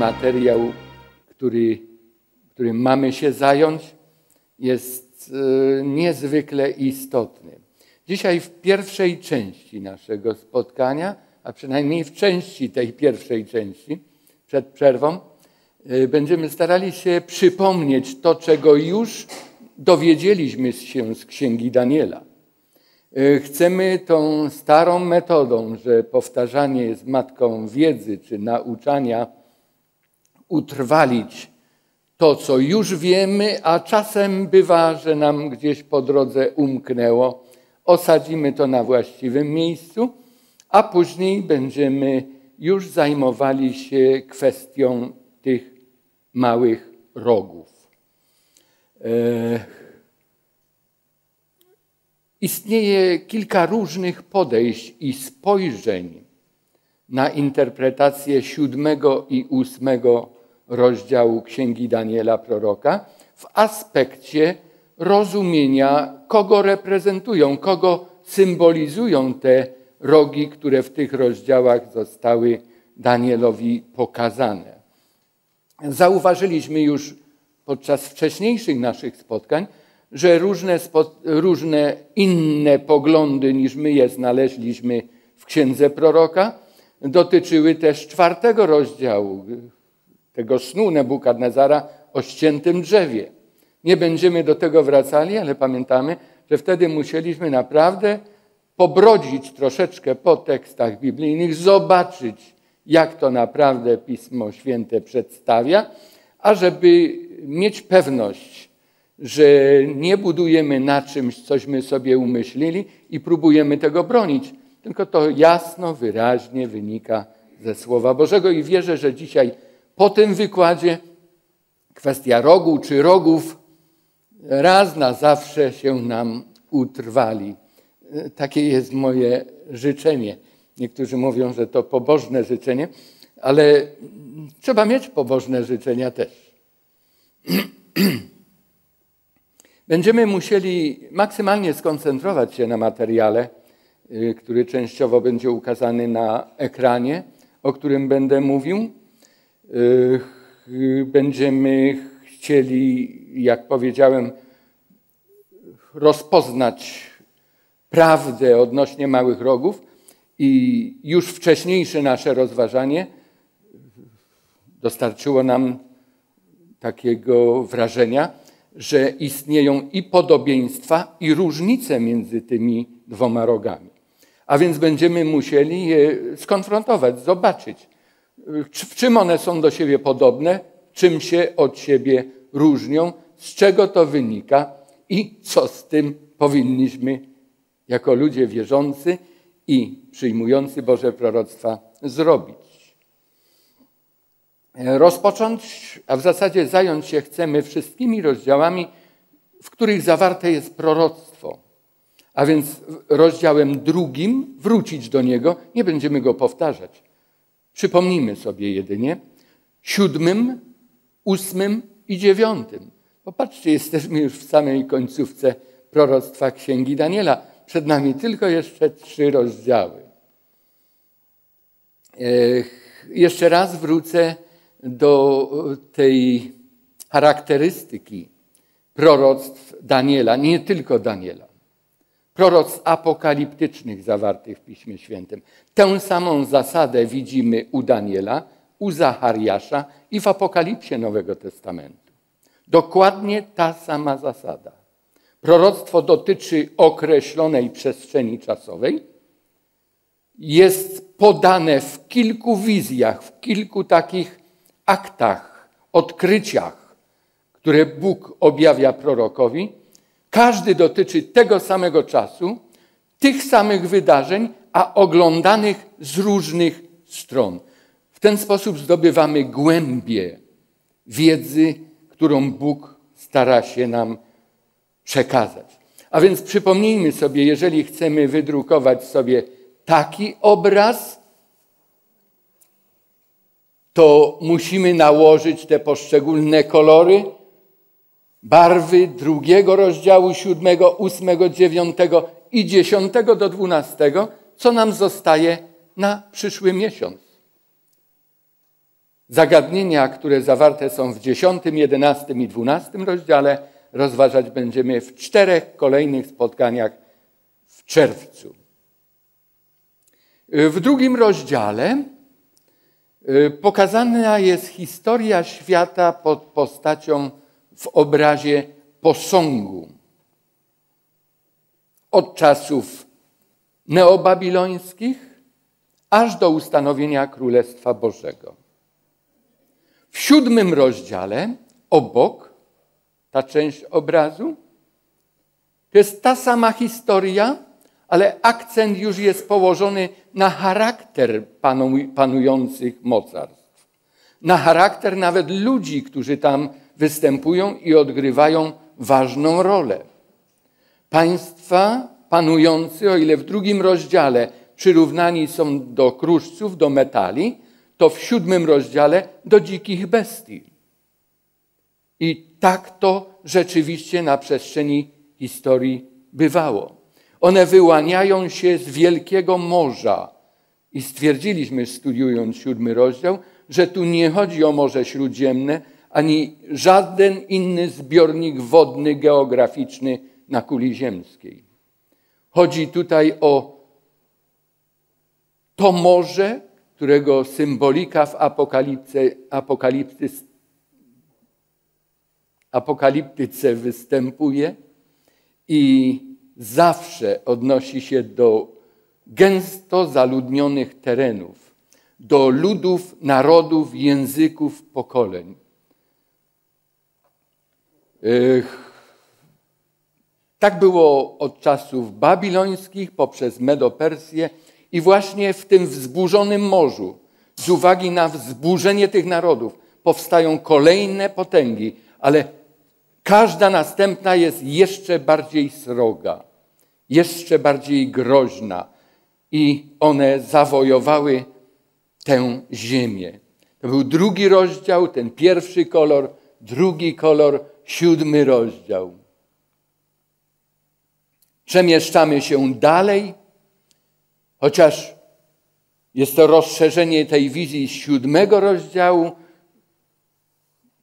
materiał, który, którym mamy się zająć, jest e, niezwykle istotny. Dzisiaj w pierwszej części naszego spotkania, a przynajmniej w części tej pierwszej części, przed przerwą, e, będziemy starali się przypomnieć to, czego już dowiedzieliśmy się z Księgi Daniela. E, chcemy tą starą metodą, że powtarzanie jest matką wiedzy czy nauczania, utrwalić to, co już wiemy, a czasem bywa, że nam gdzieś po drodze umknęło. Osadzimy to na właściwym miejscu, a później będziemy już zajmowali się kwestią tych małych rogów. E, istnieje kilka różnych podejść i spojrzeń na interpretację siódmego i ósmego rozdziału Księgi Daniela proroka w aspekcie rozumienia, kogo reprezentują, kogo symbolizują te rogi, które w tych rozdziałach zostały Danielowi pokazane. Zauważyliśmy już podczas wcześniejszych naszych spotkań, że różne, różne inne poglądy niż my je znaleźliśmy w księdze proroka dotyczyły też czwartego rozdziału, tego snu Nebukadnezara o ściętym drzewie. Nie będziemy do tego wracali, ale pamiętamy, że wtedy musieliśmy naprawdę pobrodzić troszeczkę po tekstach biblijnych, zobaczyć, jak to naprawdę Pismo Święte przedstawia, a żeby mieć pewność, że nie budujemy na czymś, cośmy sobie umyślili i próbujemy tego bronić, tylko to jasno, wyraźnie wynika ze Słowa Bożego i wierzę, że dzisiaj po tym wykładzie kwestia rogu czy rogów raz na zawsze się nam utrwali. Takie jest moje życzenie. Niektórzy mówią, że to pobożne życzenie, ale trzeba mieć pobożne życzenia też. Będziemy musieli maksymalnie skoncentrować się na materiale, y, który częściowo będzie ukazany na ekranie, o którym będę mówił. Będziemy chcieli, jak powiedziałem, rozpoznać prawdę odnośnie małych rogów i już wcześniejsze nasze rozważanie dostarczyło nam takiego wrażenia, że istnieją i podobieństwa, i różnice między tymi dwoma rogami. A więc będziemy musieli je skonfrontować, zobaczyć, w czym one są do siebie podobne, czym się od siebie różnią, z czego to wynika i co z tym powinniśmy jako ludzie wierzący i przyjmujący Boże proroctwa zrobić. Rozpocząć, a w zasadzie zająć się chcemy wszystkimi rozdziałami, w których zawarte jest proroctwo. A więc rozdziałem drugim, wrócić do niego, nie będziemy go powtarzać. Przypomnijmy sobie jedynie siódmym, ósmym i dziewiątym. Popatrzcie, jesteśmy już w samej końcówce proroctwa Księgi Daniela. Przed nami tylko jeszcze trzy rozdziały. Jeszcze raz wrócę do tej charakterystyki proroctw Daniela, nie tylko Daniela proroc apokaliptycznych zawartych w Piśmie Świętym. Tę samą zasadę widzimy u Daniela, u Zachariasza i w Apokalipsie Nowego Testamentu. Dokładnie ta sama zasada. Proroctwo dotyczy określonej przestrzeni czasowej, jest podane w kilku wizjach, w kilku takich aktach, odkryciach, które Bóg objawia prorokowi każdy dotyczy tego samego czasu, tych samych wydarzeń, a oglądanych z różnych stron. W ten sposób zdobywamy głębię wiedzy, którą Bóg stara się nam przekazać. A więc przypomnijmy sobie, jeżeli chcemy wydrukować sobie taki obraz, to musimy nałożyć te poszczególne kolory barwy drugiego rozdziału, siódmego, ósmego, dziewiątego i dziesiątego do dwunastego, co nam zostaje na przyszły miesiąc. Zagadnienia, które zawarte są w 10, 11 i 12 rozdziale, rozważać będziemy w czterech kolejnych spotkaniach w czerwcu. W drugim rozdziale y, pokazana jest historia świata pod postacią w obrazie posągu. Od czasów neobabilońskich aż do ustanowienia Królestwa Bożego. W siódmym rozdziale, obok, ta część obrazu, to jest ta sama historia, ale akcent już jest położony na charakter panujących mocarstw. Na charakter nawet ludzi, którzy tam występują i odgrywają ważną rolę. Państwa panujący, o ile w drugim rozdziale przyrównani są do kruszców, do metali, to w siódmym rozdziale do dzikich bestii. I tak to rzeczywiście na przestrzeni historii bywało. One wyłaniają się z wielkiego morza. I stwierdziliśmy, studiując siódmy rozdział, że tu nie chodzi o Morze Śródziemne, ani żaden inny zbiornik wodny, geograficzny na kuli ziemskiej. Chodzi tutaj o to morze, którego symbolika w apokalipce, apokaliptyce występuje i zawsze odnosi się do gęsto zaludnionych terenów, do ludów, narodów, języków, pokoleń. Tak było od czasów babilońskich poprzez Medopersję i właśnie w tym wzburzonym morzu, z uwagi na wzburzenie tych narodów, powstają kolejne potęgi, ale każda następna jest jeszcze bardziej sroga, jeszcze bardziej groźna i one zawojowały tę ziemię. To był drugi rozdział, ten pierwszy kolor, drugi kolor, siódmy rozdział. Przemieszczamy się dalej, chociaż jest to rozszerzenie tej wizji z siódmego rozdziału.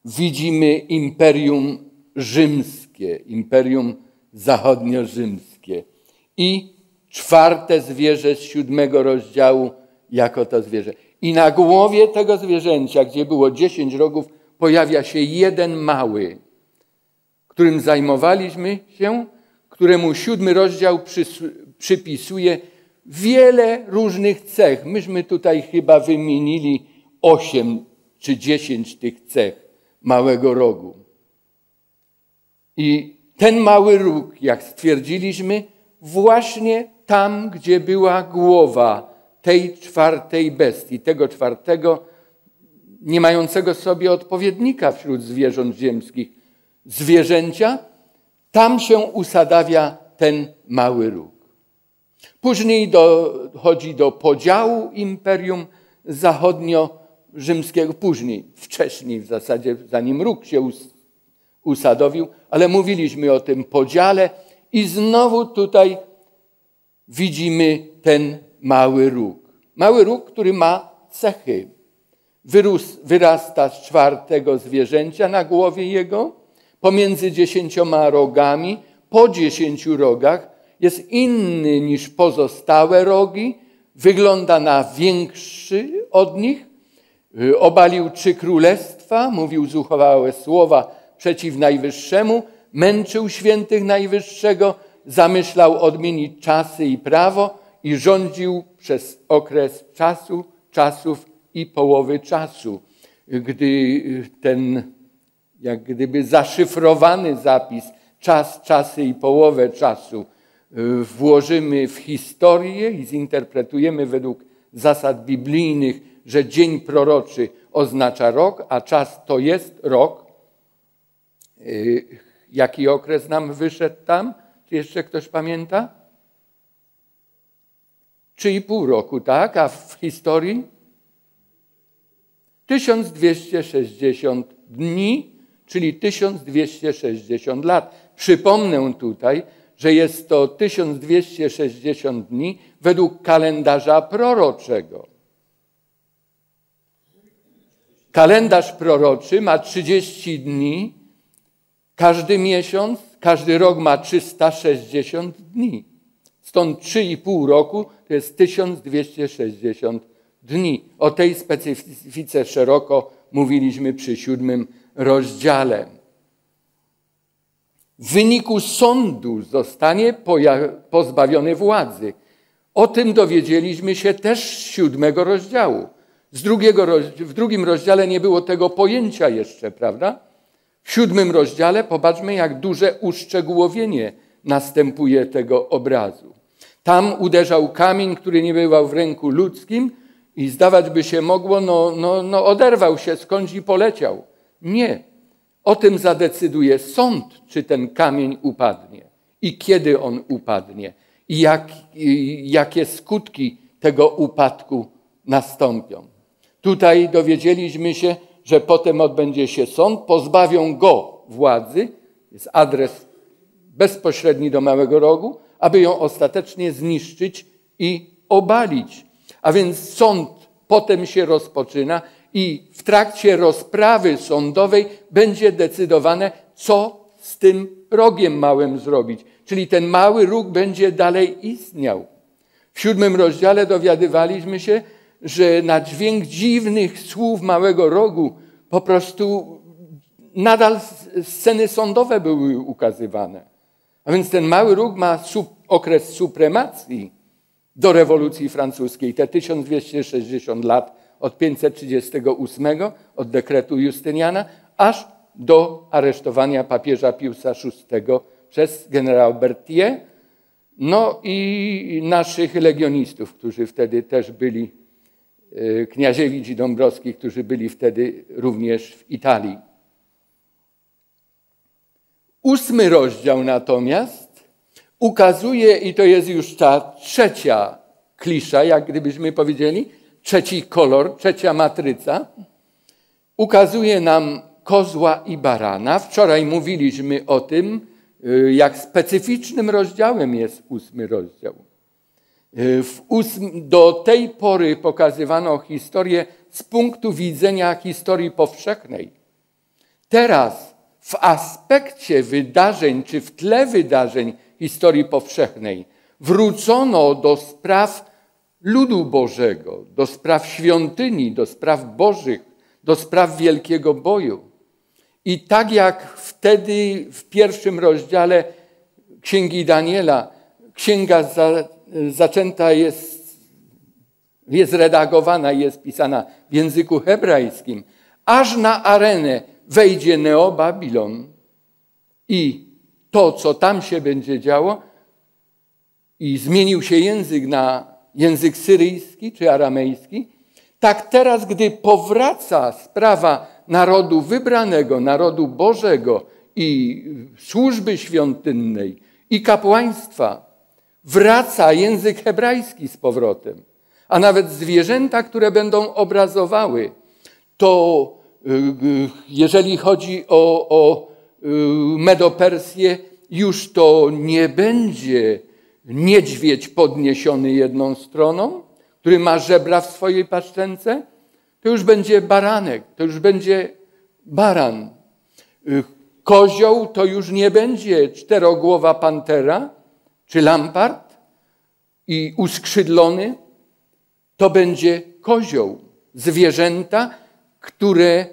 Widzimy imperium rzymskie, imperium zachodnio-rzymskie. I czwarte zwierzę z siódmego rozdziału jako to zwierzę. I na głowie tego zwierzęcia, gdzie było dziesięć rogów, pojawia się jeden mały, którym zajmowaliśmy się, któremu siódmy rozdział przypisuje wiele różnych cech. Myśmy tutaj chyba wymienili osiem czy dziesięć tych cech małego rogu. I ten mały róg, jak stwierdziliśmy, właśnie tam, gdzie była głowa tej czwartej bestii, tego czwartego, nie mającego sobie odpowiednika wśród zwierząt ziemskich, zwierzęcia, tam się usadawia ten mały róg. Później dochodzi do podziału imperium zachodnio-rzymskiego, później, wcześniej w zasadzie, zanim róg się usadowił, ale mówiliśmy o tym podziale i znowu tutaj widzimy ten mały róg. Mały róg, który ma cechy. Wyrasta z czwartego zwierzęcia na głowie jego, pomiędzy dziesięcioma rogami, po dziesięciu rogach, jest inny niż pozostałe rogi, wygląda na większy od nich, y, obalił trzy królestwa, mówił zuchwałe słowa przeciw Najwyższemu, męczył świętych Najwyższego, zamyślał odmienić czasy i prawo i rządził przez okres czasu, czasów i połowy czasu. Gdy ten jak gdyby zaszyfrowany zapis, czas, czasy i połowę czasu y, włożymy w historię i zinterpretujemy według zasad biblijnych, że dzień proroczy oznacza rok, a czas to jest rok. Y, jaki okres nam wyszedł tam? Czy jeszcze ktoś pamięta? Trzy i pół roku, tak? A w historii? 1260 dni czyli 1260 lat. Przypomnę tutaj, że jest to 1260 dni według kalendarza proroczego. Kalendarz proroczy ma 30 dni, każdy miesiąc, każdy rok ma 360 dni. Stąd 3,5 roku to jest 1260 dni. O tej specyfice szeroko mówiliśmy przy siódmym rozdziale. W wyniku sądu zostanie pozbawiony władzy. O tym dowiedzieliśmy się też z siódmego rozdziału. Z drugiego, w drugim rozdziale nie było tego pojęcia jeszcze, prawda? W siódmym rozdziale popatrzmy, jak duże uszczegółowienie następuje tego obrazu. Tam uderzał kamień, który nie bywał w ręku ludzkim i zdawać by się mogło, no, no, no oderwał się skądś i poleciał. Nie. O tym zadecyduje sąd, czy ten kamień upadnie i kiedy on upadnie i, jak, i jakie skutki tego upadku nastąpią. Tutaj dowiedzieliśmy się, że potem odbędzie się sąd, pozbawią go władzy, jest adres bezpośredni do Małego Rogu, aby ją ostatecznie zniszczyć i obalić. A więc sąd potem się rozpoczyna i w trakcie rozprawy sądowej będzie decydowane, co z tym rogiem małym zrobić. Czyli ten mały róg będzie dalej istniał. W siódmym rozdziale dowiadywaliśmy się, że na dźwięk dziwnych słów małego rogu po prostu nadal sceny sądowe były ukazywane. A więc ten mały róg ma okres supremacji do rewolucji francuskiej, te 1260 lat od 538, od dekretu Justyniana, aż do aresztowania papieża Piusa VI przez generał Berthier, no i naszych legionistów, którzy wtedy też byli E, Kniaziewicz i Dąbrowski, którzy byli wtedy również w Italii. Ósmy rozdział natomiast ukazuje, i to jest już ta trzecia klisza, jak gdybyśmy powiedzieli, trzeci kolor, trzecia matryca, ukazuje nam kozła i barana. Wczoraj mówiliśmy o tym, e, jak specyficznym rozdziałem jest ósmy rozdział. Y, do tej pory pokazywano historię z punktu widzenia historii powszechnej. Teraz w aspekcie wydarzeń, czy w tle wydarzeń historii powszechnej, wrócono do spraw ludu Bożego, do spraw świątyni, do spraw Bożych, do spraw wielkiego boju. I tak jak wtedy w pierwszym rozdziale Księgi Daniela, księga zaczęta jest, jest redagowana jest pisana w języku hebrajskim, aż na arenę wejdzie Neobabilon i to, co tam się będzie działo, i zmienił się język na język syryjski czy aramejski, tak teraz, gdy powraca sprawa narodu wybranego, narodu Bożego i służby świątynnej i kapłaństwa, wraca język hebrajski z powrotem. A nawet zwierzęta, które będą obrazowały, to y, y, jeżeli chodzi o, o y, Medopersję, już to nie będzie niedźwiedź podniesiony jedną stroną, który ma żebra w swojej paszczence, to już będzie baranek, to już będzie baran. Kozioł to już nie będzie czterogłowa pantera, czy lampart i uskrzydlony, to będzie kozioł. Zwierzęta, które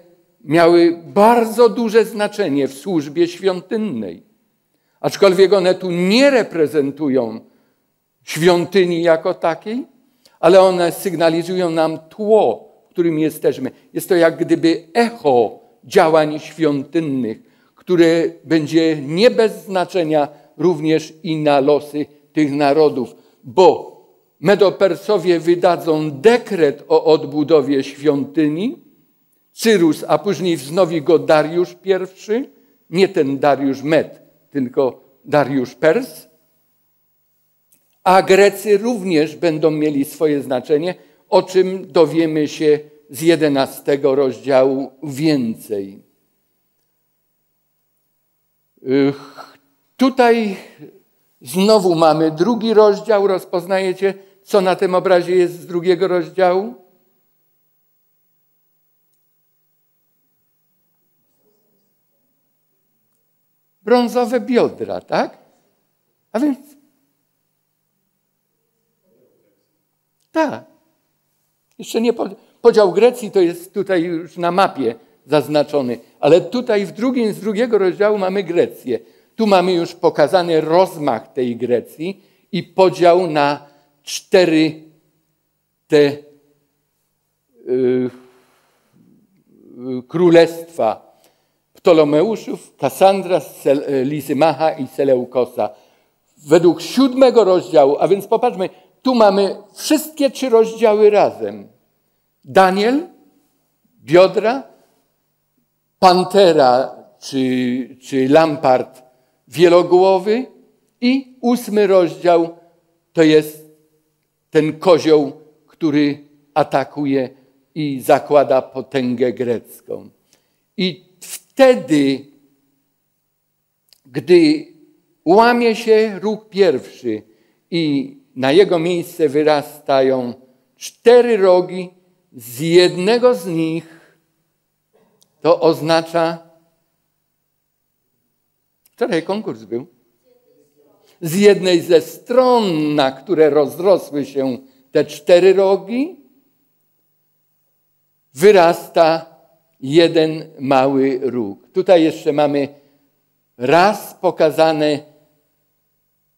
miały bardzo duże znaczenie w służbie świątynnej. Aczkolwiek one tu nie reprezentują świątyni jako takiej, ale one sygnalizują nam tło, w którym jesteśmy. Jest to jak gdyby echo działań świątynnych, które będzie nie bez znaczenia również i na losy tych narodów, bo Medopersowie wydadzą dekret o odbudowie świątyni, Cyrus, a później wznowi go Dariusz I, nie ten Dariusz Med, tylko Dariusz Pers, a Grecy również będą mieli swoje znaczenie, o czym dowiemy się z jedenastego rozdziału więcej. Tutaj znowu mamy drugi rozdział. Rozpoznajecie, co na tym obrazie jest z drugiego rozdziału? Brązowe biodra, tak? A więc tak. Jeszcze nie podział Grecji to jest tutaj już na mapie zaznaczony, ale tutaj w drugim z drugiego rozdziału mamy Grecję. Tu mamy już pokazany rozmach tej Grecji i podział na cztery te yy, królestwa Ptolomeuszów, Kassandra, Lisymacha i Seleukosa. Według siódmego rozdziału, a więc popatrzmy, tu mamy wszystkie trzy rozdziały razem. Daniel, biodra, pantera czy, czy lampart wielogłowy i ósmy rozdział to jest ten kozioł, który atakuje i zakłada potęgę grecką. I wtedy, gdy łamie się róg pierwszy i na jego miejsce wyrastają cztery rogi, z jednego z nich to oznacza. Wczoraj konkurs był. Z jednej ze stron, na które rozrosły się te cztery rogi, wyrasta jeden mały róg. Tutaj jeszcze mamy raz pokazane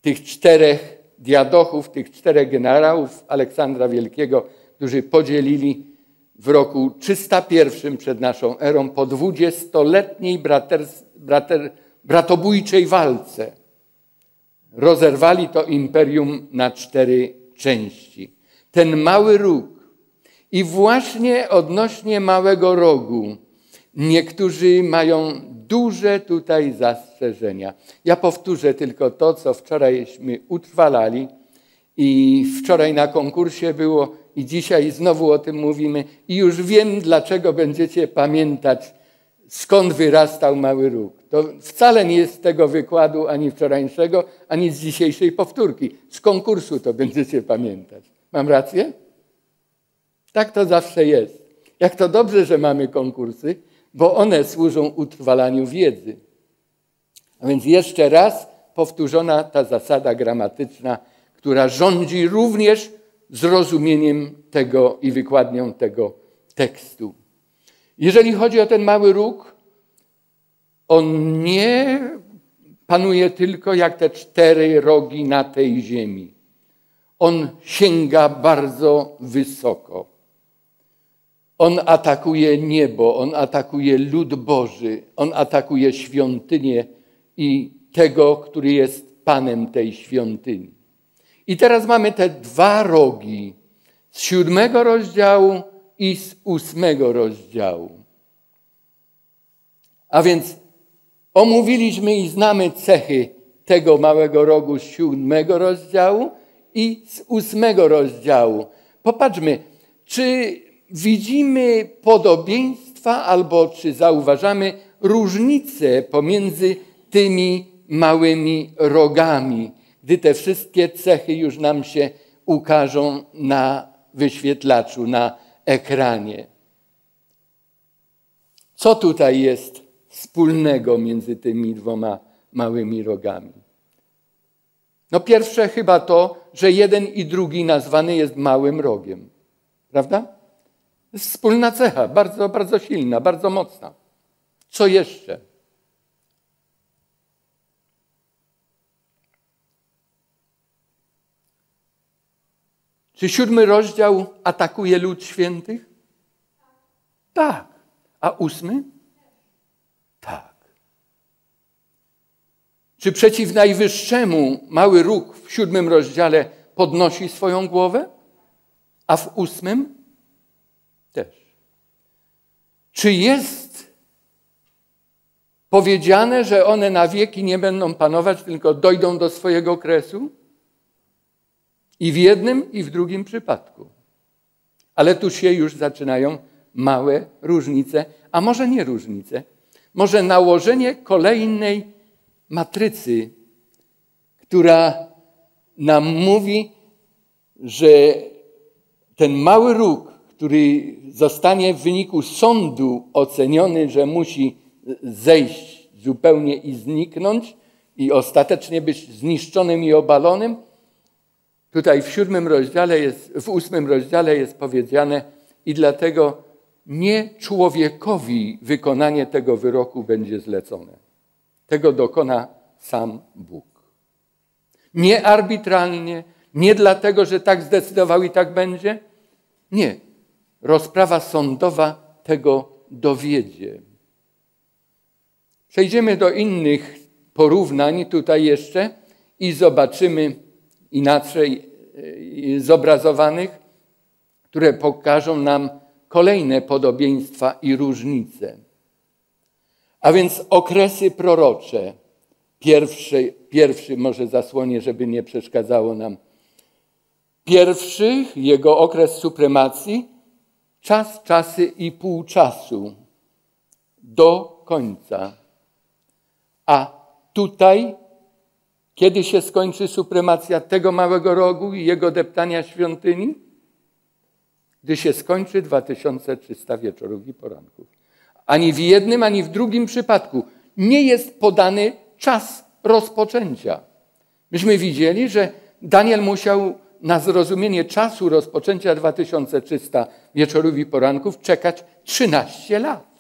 tych czterech diadochów, tych czterech generałów Aleksandra Wielkiego, którzy podzielili w roku 301 przed naszą erą po dwudziestoletniej bratobójczej walce. Rozerwali to imperium na cztery części. Ten mały róg i właśnie odnośnie małego rogu niektórzy mają duże tutaj zastrzeżenia. Ja powtórzę tylko to, co wczorajśmy utrwalali i wczoraj na konkursie było i dzisiaj znowu o tym mówimy i już wiem, dlaczego będziecie pamiętać, skąd wyrastał mały róg. To wcale nie jest z tego wykładu ani wczorajszego, ani z dzisiejszej powtórki. Z konkursu to będziecie pamiętać. Mam rację? Tak to zawsze jest. Jak to dobrze, że mamy konkursy, bo one służą utrwalaniu wiedzy. A więc jeszcze raz powtórzona ta zasada gramatyczna, która rządzi również zrozumieniem tego i wykładnią tego tekstu. Jeżeli chodzi o ten mały róg, on nie panuje tylko jak te cztery rogi na tej ziemi. On sięga bardzo wysoko. On atakuje niebo, on atakuje lud Boży, on atakuje świątynię i tego, który jest Panem tej świątyni. I teraz mamy te dwa rogi z siódmego rozdziału i z ósmego rozdziału. A więc omówiliśmy i znamy cechy tego małego rogu z siódmego rozdziału i z ósmego rozdziału. Popatrzmy, czy widzimy podobieństwa albo czy zauważamy różnice pomiędzy tymi małymi rogami, gdy te wszystkie cechy już nam się ukażą na wyświetlaczu, na ekranie. Co tutaj jest wspólnego między tymi dwoma małymi rogami? No pierwsze chyba to, że jeden i drugi nazwany jest małym rogiem. Prawda? Wspólna cecha, bardzo, bardzo silna, bardzo mocna. Co jeszcze? Czy siódmy rozdział atakuje lud świętych? Tak. A ósmy? Tak. Czy przeciw najwyższemu mały róg w siódmym rozdziale podnosi swoją głowę? A w ósmym? też. Czy jest powiedziane, że one na wieki nie będą panować, tylko dojdą do swojego kresu? I w jednym, i w drugim przypadku. Ale tu się już zaczynają małe różnice, a może nie różnice. Może nałożenie kolejnej matrycy, która nam mówi, że ten mały róg który zostanie w wyniku sądu oceniony, że musi zejść zupełnie i zniknąć i ostatecznie być zniszczonym i obalonym. Tutaj w siódmym rozdziale jest, w ósmym rozdziale jest powiedziane i dlatego nie człowiekowi wykonanie tego wyroku będzie zlecone. Tego dokona sam Bóg. Nie arbitralnie, nie dlatego, że tak zdecydował i tak będzie. Nie. Rozprawa sądowa tego dowiedzie. Przejdziemy do innych porównań tutaj jeszcze i zobaczymy inaczej e, zobrazowanych, które pokażą nam kolejne podobieństwa i różnice. A więc okresy prorocze. Pierwszy, pierwszy może zasłonię, żeby nie przeszkadzało nam. Pierwszy, jego okres supremacji, czas, czasy i pół czasu do końca. A tutaj, kiedy się skończy supremacja tego małego rogu i jego deptania świątyni? Gdy się skończy 2300 wieczorów i poranków. Ani w jednym, ani w drugim przypadku nie jest podany czas rozpoczęcia. Myśmy widzieli, że Daniel musiał na zrozumienie czasu rozpoczęcia 2300 wieczorów i poranków czekać 13 lat.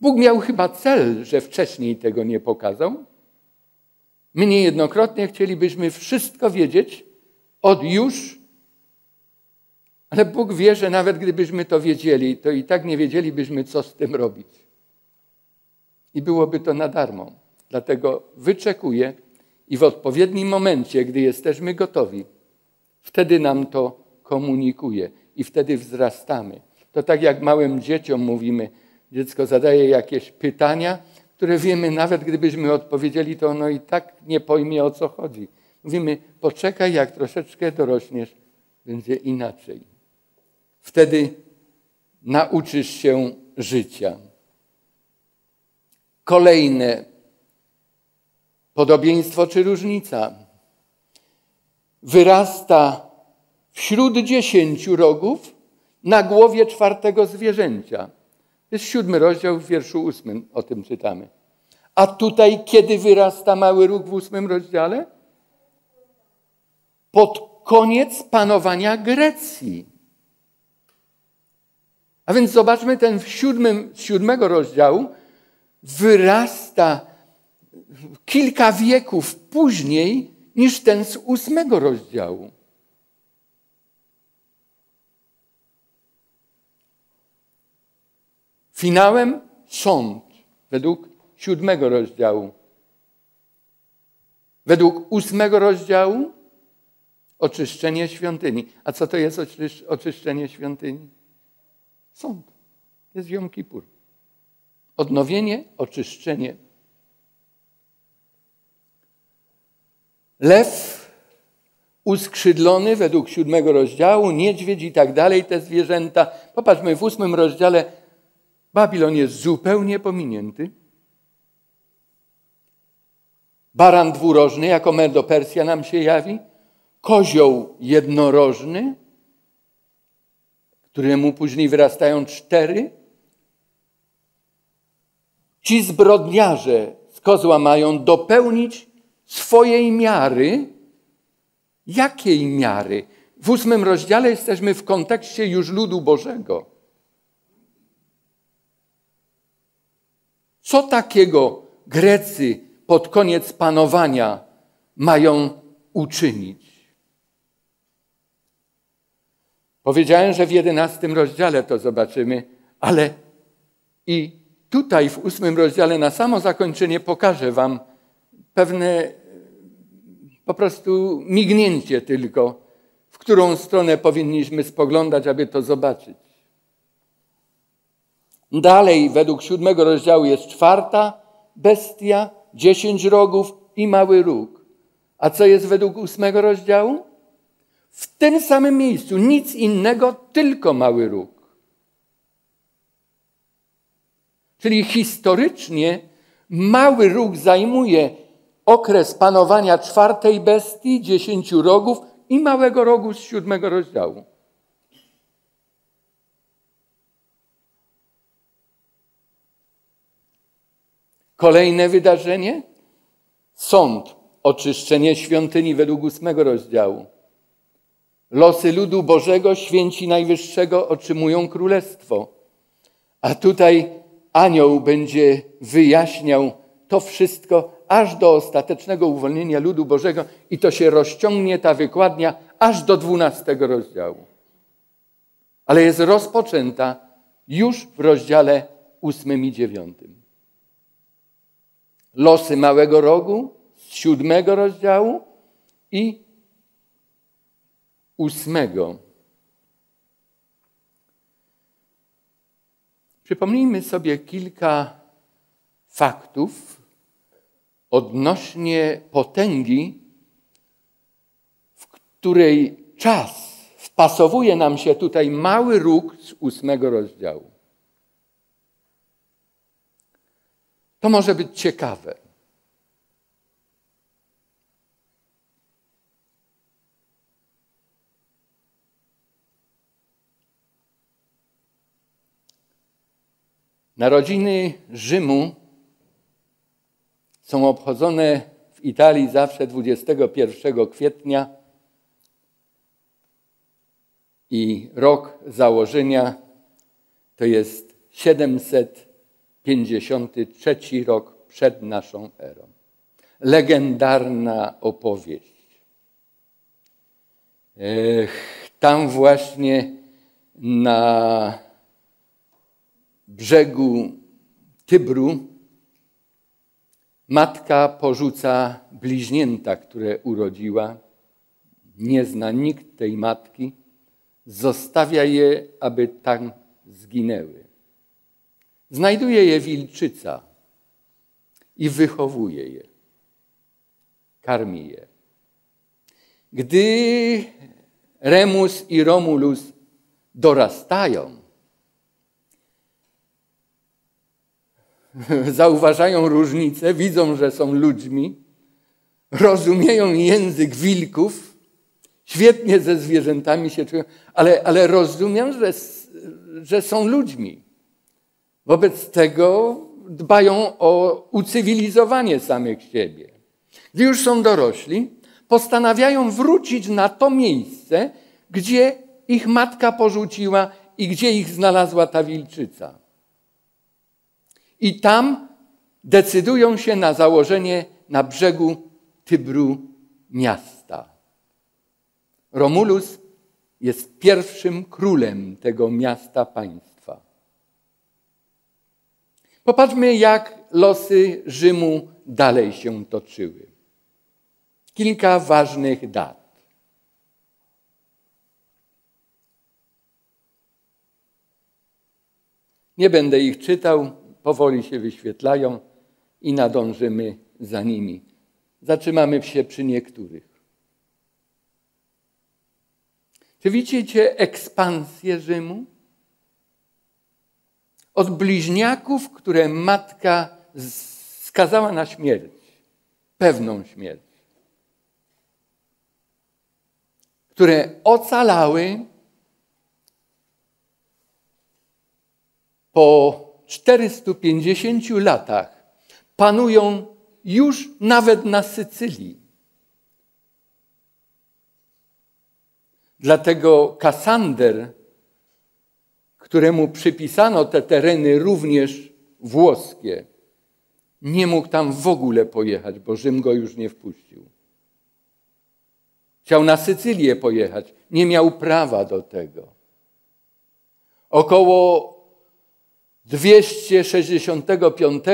Bóg miał chyba cel, że wcześniej tego nie pokazał. My niejednokrotnie chcielibyśmy wszystko wiedzieć od już, ale Bóg wie, że nawet gdybyśmy to wiedzieli, to i tak nie wiedzielibyśmy, co z tym robić. I byłoby to na darmo. Dlatego wyczekuję i w odpowiednim momencie, gdy jesteśmy gotowi, wtedy nam to komunikuje i wtedy wzrastamy. To tak jak małym dzieciom mówimy, Dziecko zadaje jakieś pytania, które wiemy, nawet gdybyśmy odpowiedzieli, to ono i tak nie pojmie o co chodzi. Mówimy, poczekaj, jak troszeczkę dorośniesz, będzie inaczej. Wtedy nauczysz się życia. Kolejne podobieństwo czy różnica. Wyrasta wśród dziesięciu rogów na głowie czwartego zwierzęcia. Jest siódmy rozdział w wierszu ósmym, o tym czytamy. A tutaj, kiedy wyrasta mały róg w ósmym rozdziale? Pod koniec panowania Grecji. A więc zobaczmy, ten w siódmym, z siódmego rozdziału wyrasta kilka wieków później niż ten z ósmego rozdziału. Finałem sąd według siódmego rozdziału. Według ósmego rozdziału oczyszczenie świątyni. A co to jest oczyszczenie świątyni? Sąd. Jest Jom Kippur. Odnowienie, oczyszczenie. Lew uskrzydlony według siódmego rozdziału, niedźwiedź i tak dalej, te zwierzęta. Popatrzmy, w ósmym rozdziale Babilon jest zupełnie pominięty. Baran dwurożny, jako Medo-Persja nam się jawi. Kozioł jednorożny, któremu później wyrastają cztery. Ci zbrodniarze z kozła mają dopełnić swojej miary. Jakiej miary? W ósmym rozdziale jesteśmy w kontekście już ludu Bożego. Co takiego Grecy pod koniec panowania mają uczynić? Powiedziałem, że w jedenastym rozdziale to zobaczymy, ale i tutaj w ósmym rozdziale na samo zakończenie pokażę Wam pewne po prostu mignięcie tylko, w którą stronę powinniśmy spoglądać, aby to zobaczyć. Dalej, według siódmego rozdziału jest czwarta bestia, dziesięć rogów i mały róg. A co jest według ósmego rozdziału? W tym samym miejscu nic innego, tylko mały róg. Czyli historycznie mały róg zajmuje okres panowania czwartej bestii, dziesięciu rogów i małego rogu z siódmego rozdziału. Kolejne wydarzenie? Sąd, oczyszczenie świątyni według ósmego rozdziału. Losy ludu Bożego, święci Najwyższego otrzymują królestwo. A tutaj anioł będzie wyjaśniał to wszystko aż do ostatecznego uwolnienia ludu Bożego i to się rozciągnie, ta wykładnia, aż do dwunastego rozdziału. Ale jest rozpoczęta już w rozdziale ósmym i dziewiątym. Losy Małego Rogu z siódmego rozdziału i ósmego. Przypomnijmy sobie kilka faktów odnośnie potęgi, w której czas wpasowuje nam się tutaj mały róg z ósmego rozdziału. To może być ciekawe. Narodziny Rzymu są obchodzone w Italii zawsze 21 kwietnia i rok założenia to jest 753 rok przed naszą erą. Legendarna opowieść. Tam właśnie na brzegu Tybru matka porzuca bliźnięta, które urodziła. Nie zna nikt tej matki. Zostawia je, aby tam zginęły. Znajduje je wilczyca i wychowuje je. Karmi je. Gdy Remus i Romulus dorastają, zauważają różnice, widzą, że są ludźmi, rozumieją język wilków, świetnie ze zwierzętami się czują, ale, ale rozumiem, że, że są ludźmi. Wobec tego dbają o ucywilizowanie samych siebie. Gdy już są dorośli, postanawiają wrócić na to miejsce, gdzie ich matka porzuciła i gdzie ich znalazła ta wilczyca. I tam decydują się na założenie na brzegu Tybru miasta. Romulus jest pierwszym królem tego miasta państwa. Popatrzmy, jak losy Rzymu dalej się toczyły. Kilka ważnych dat. Nie będę ich czytał, powoli się wyświetlają i nadążymy za nimi. Zatrzymamy się przy niektórych. Czy widzicie ekspansję Rzymu? Od bliźniaków, które matka skazała na śmierć, pewną śmierć, które ocalały po 450 latach panują już nawet na Sycylii. Dlatego Kasander, któremu przypisano te tereny również włoskie, nie mógł tam w ogóle pojechać, bo Rzym go już nie wpuścił. Chciał na Sycylię pojechać, nie miał prawa do tego. Około 265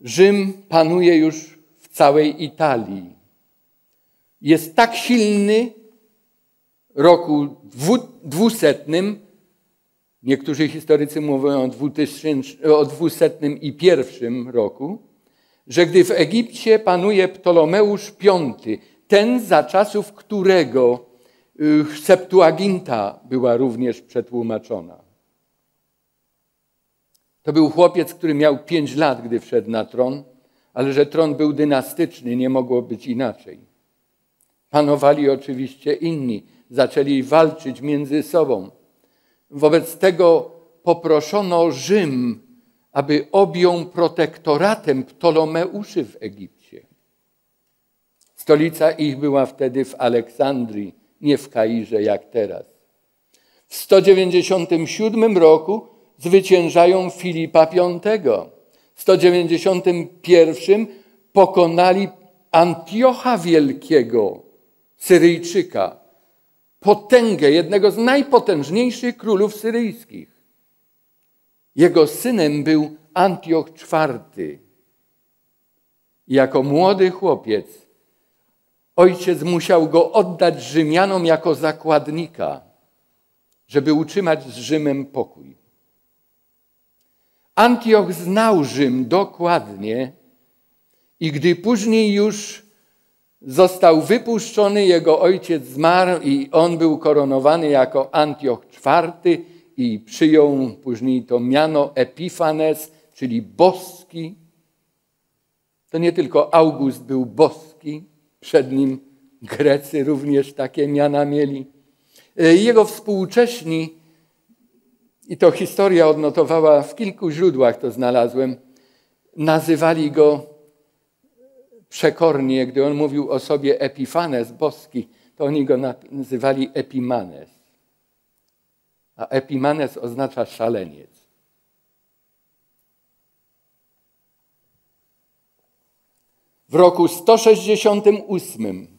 Rzym panuje już w całej Italii. Jest tak silny roku dwusetnym, niektórzy historycy mówią o dwusetnym i pierwszym roku, że gdy w Egipcie panuje Ptolomeusz V, ten za czasów którego y, Septuaginta była również przetłumaczona. To był chłopiec, który miał pięć lat, gdy wszedł na tron, ale że tron był dynastyczny, nie mogło być inaczej. Panowali oczywiście inni, zaczęli walczyć między sobą. Wobec tego poproszono Rzym, aby objął protektoratem Ptolomeuszy w Egipcie. Stolica ich była wtedy w Aleksandrii, nie w Kairze jak teraz. W 197 roku zwyciężają Filipa V. W 191 pokonali Antiocha Wielkiego, Syryjczyka, potęgę, jednego z najpotężniejszych królów syryjskich. Jego synem był Antioch IV. Jako młody chłopiec ojciec musiał go oddać Rzymianom jako zakładnika, żeby utrzymać z Rzymem pokój. Antioch znał Rzym dokładnie i gdy później już został wypuszczony, jego ojciec zmarł i on był koronowany jako Antioch IV i przyjął później to miano Epifanes, czyli boski. To nie tylko August był boski, przed nim Grecy również takie miana mieli. Jego współcześni, i to historia odnotowała w kilku źródłach, to znalazłem, nazywali go przekornie, gdy on mówił o sobie Epifanes boski, to oni go nazywali Epimanes. A Epimanes oznacza szaleniec. W roku 168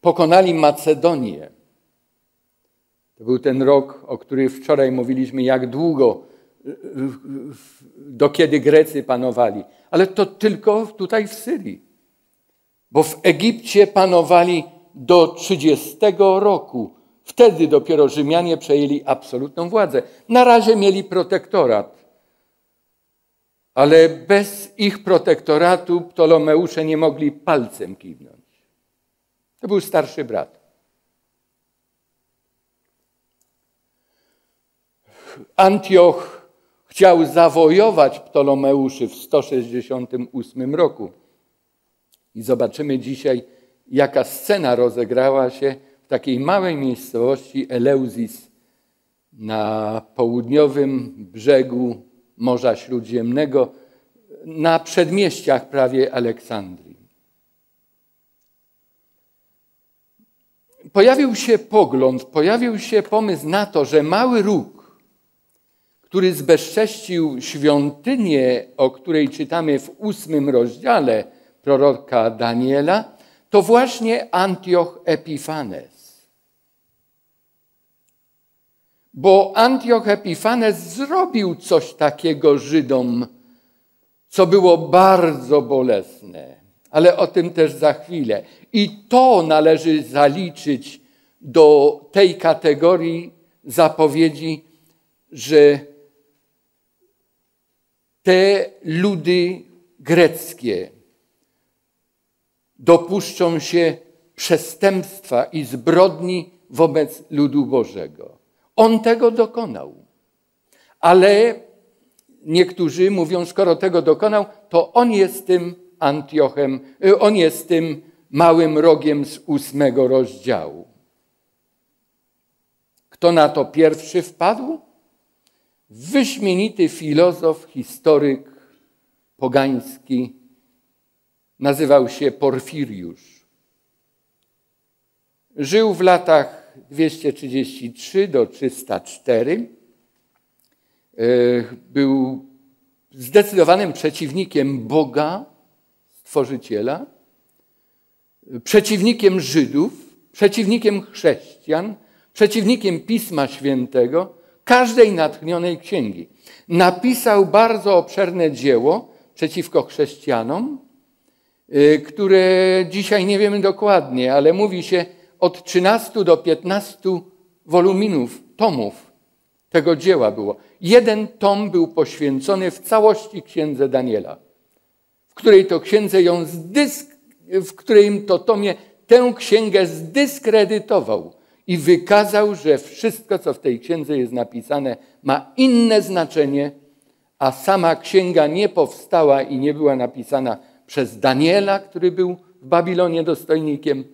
pokonali Macedonię. To był ten rok, o którym wczoraj mówiliśmy, jak długo, do kiedy Grecy panowali ale to tylko tutaj w Syrii. Bo w Egipcie panowali do 30 roku. Wtedy dopiero Rzymianie przejęli absolutną władzę. Na razie mieli protektorat. Ale bez ich protektoratu Ptolomeusze nie mogli palcem kiwnąć. To był starszy brat. Antioch chciał zawojować Ptolomeuszy w 168 roku. I zobaczymy dzisiaj, jaka scena rozegrała się w takiej małej miejscowości Eleuzis na południowym brzegu Morza Śródziemnego, na przedmieściach prawie Aleksandrii. Pojawił się pogląd, pojawił się pomysł na to, że mały róg który zbezcześcił świątynię, o której czytamy w ósmym rozdziale proroka Daniela, to właśnie Antioch Epifanes. Bo Antioch Epifanes zrobił coś takiego Żydom, co było bardzo bolesne, ale o tym też za chwilę. I to należy zaliczyć do tej kategorii zapowiedzi, że te ludy greckie dopuszczą się przestępstwa i zbrodni wobec ludu Bożego. On tego dokonał. Ale niektórzy mówią, skoro tego dokonał, to on jest tym Antiochem, y, on jest tym małym rogiem z ósmego rozdziału. Kto na to pierwszy wpadł? Wyśmienity filozof, historyk pogański, nazywał się Porfiriusz. Żył w latach 233 do 304. E, był zdecydowanym przeciwnikiem Boga, Stworzyciela, przeciwnikiem Żydów, przeciwnikiem chrześcijan, przeciwnikiem Pisma Świętego, każdej natchnionej księgi. Napisał bardzo obszerne dzieło przeciwko chrześcijanom, y, które dzisiaj nie wiemy dokładnie, ale mówi się od 13 do 15 woluminów, tomów tego dzieła było. Jeden tom był poświęcony w całości księdze Daniela, w której to księdze ją zdysk, w której to tomie tę księgę zdyskredytował i wykazał, że wszystko, co w tej księdze jest napisane, ma inne znaczenie, a sama księga nie powstała i nie była napisana przez Daniela, który był w Babilonie dostojnikiem,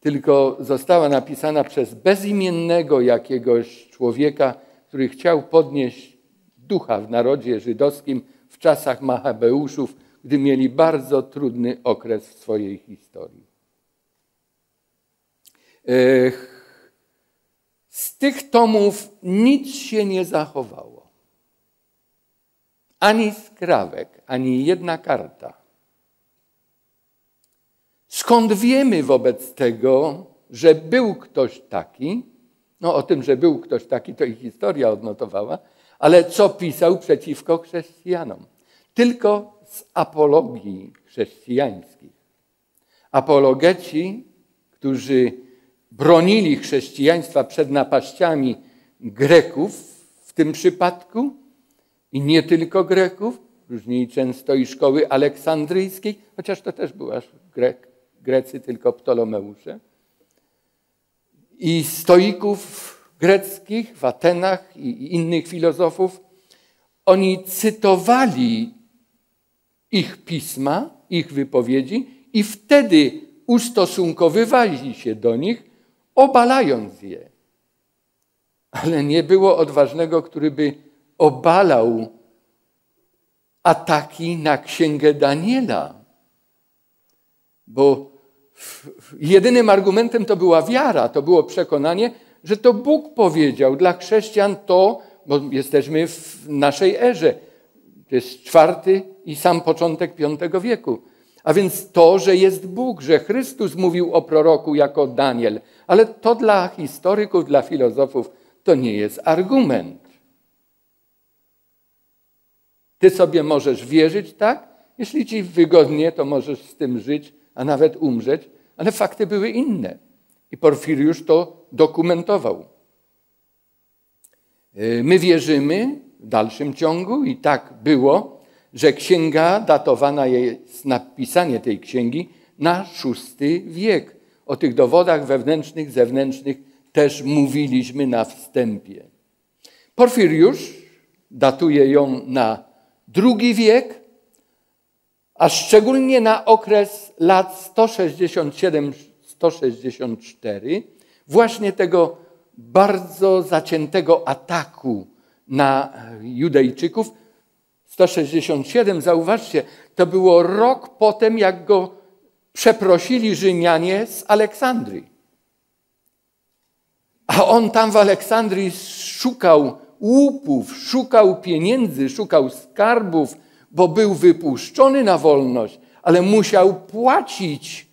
tylko została napisana przez bezimiennego jakiegoś człowieka, który chciał podnieść ducha w narodzie żydowskim w czasach Machabeuszów, gdy mieli bardzo trudny okres w swojej historii. Z tych tomów nic się nie zachowało. Ani skrawek, ani jedna karta. Skąd wiemy wobec tego, że był ktoś taki? No o tym, że był ktoś taki, to i historia odnotowała, ale co pisał przeciwko chrześcijanom? Tylko z apologii chrześcijańskich. Apologeci, którzy bronili chrześcijaństwa przed napaściami Greków w tym przypadku i nie tylko Greków, różniej często i szkoły aleksandryjskiej, chociaż to też była Grek, Grecy, tylko Ptolomeusze, i stoików greckich w Atenach i innych filozofów, oni cytowali ich pisma, ich wypowiedzi i wtedy ustosunkowywali się do nich, obalając je. Ale nie było odważnego, który by obalał ataki na księgę Daniela. Bo jedynym argumentem to była wiara, to było przekonanie, że to Bóg powiedział dla chrześcijan to, bo jesteśmy w naszej erze. To jest czwarty i sam początek V wieku. A więc to, że jest Bóg, że Chrystus mówił o proroku jako Daniel, ale to dla historyków, dla filozofów to nie jest argument. Ty sobie możesz wierzyć, tak? Jeśli ci wygodnie, to możesz z tym żyć, a nawet umrzeć, ale fakty były inne. I Porfiriusz to dokumentował. E, my wierzymy w dalszym ciągu, i tak było, że księga datowana jest napisanie tej księgi na VI wiek. O tych dowodach wewnętrznych, zewnętrznych też mówiliśmy na wstępie. Porfiriusz datuje ją na drugi wiek, a szczególnie na okres lat 167-164, właśnie tego bardzo zaciętego ataku na Judejczyków. 167, zauważcie, to było rok potem, jak go przeprosili Rzymianie z Aleksandrii. A on tam w Aleksandrii szukał łupów, szukał pieniędzy, szukał skarbów, bo był wypuszczony na wolność, ale musiał płacić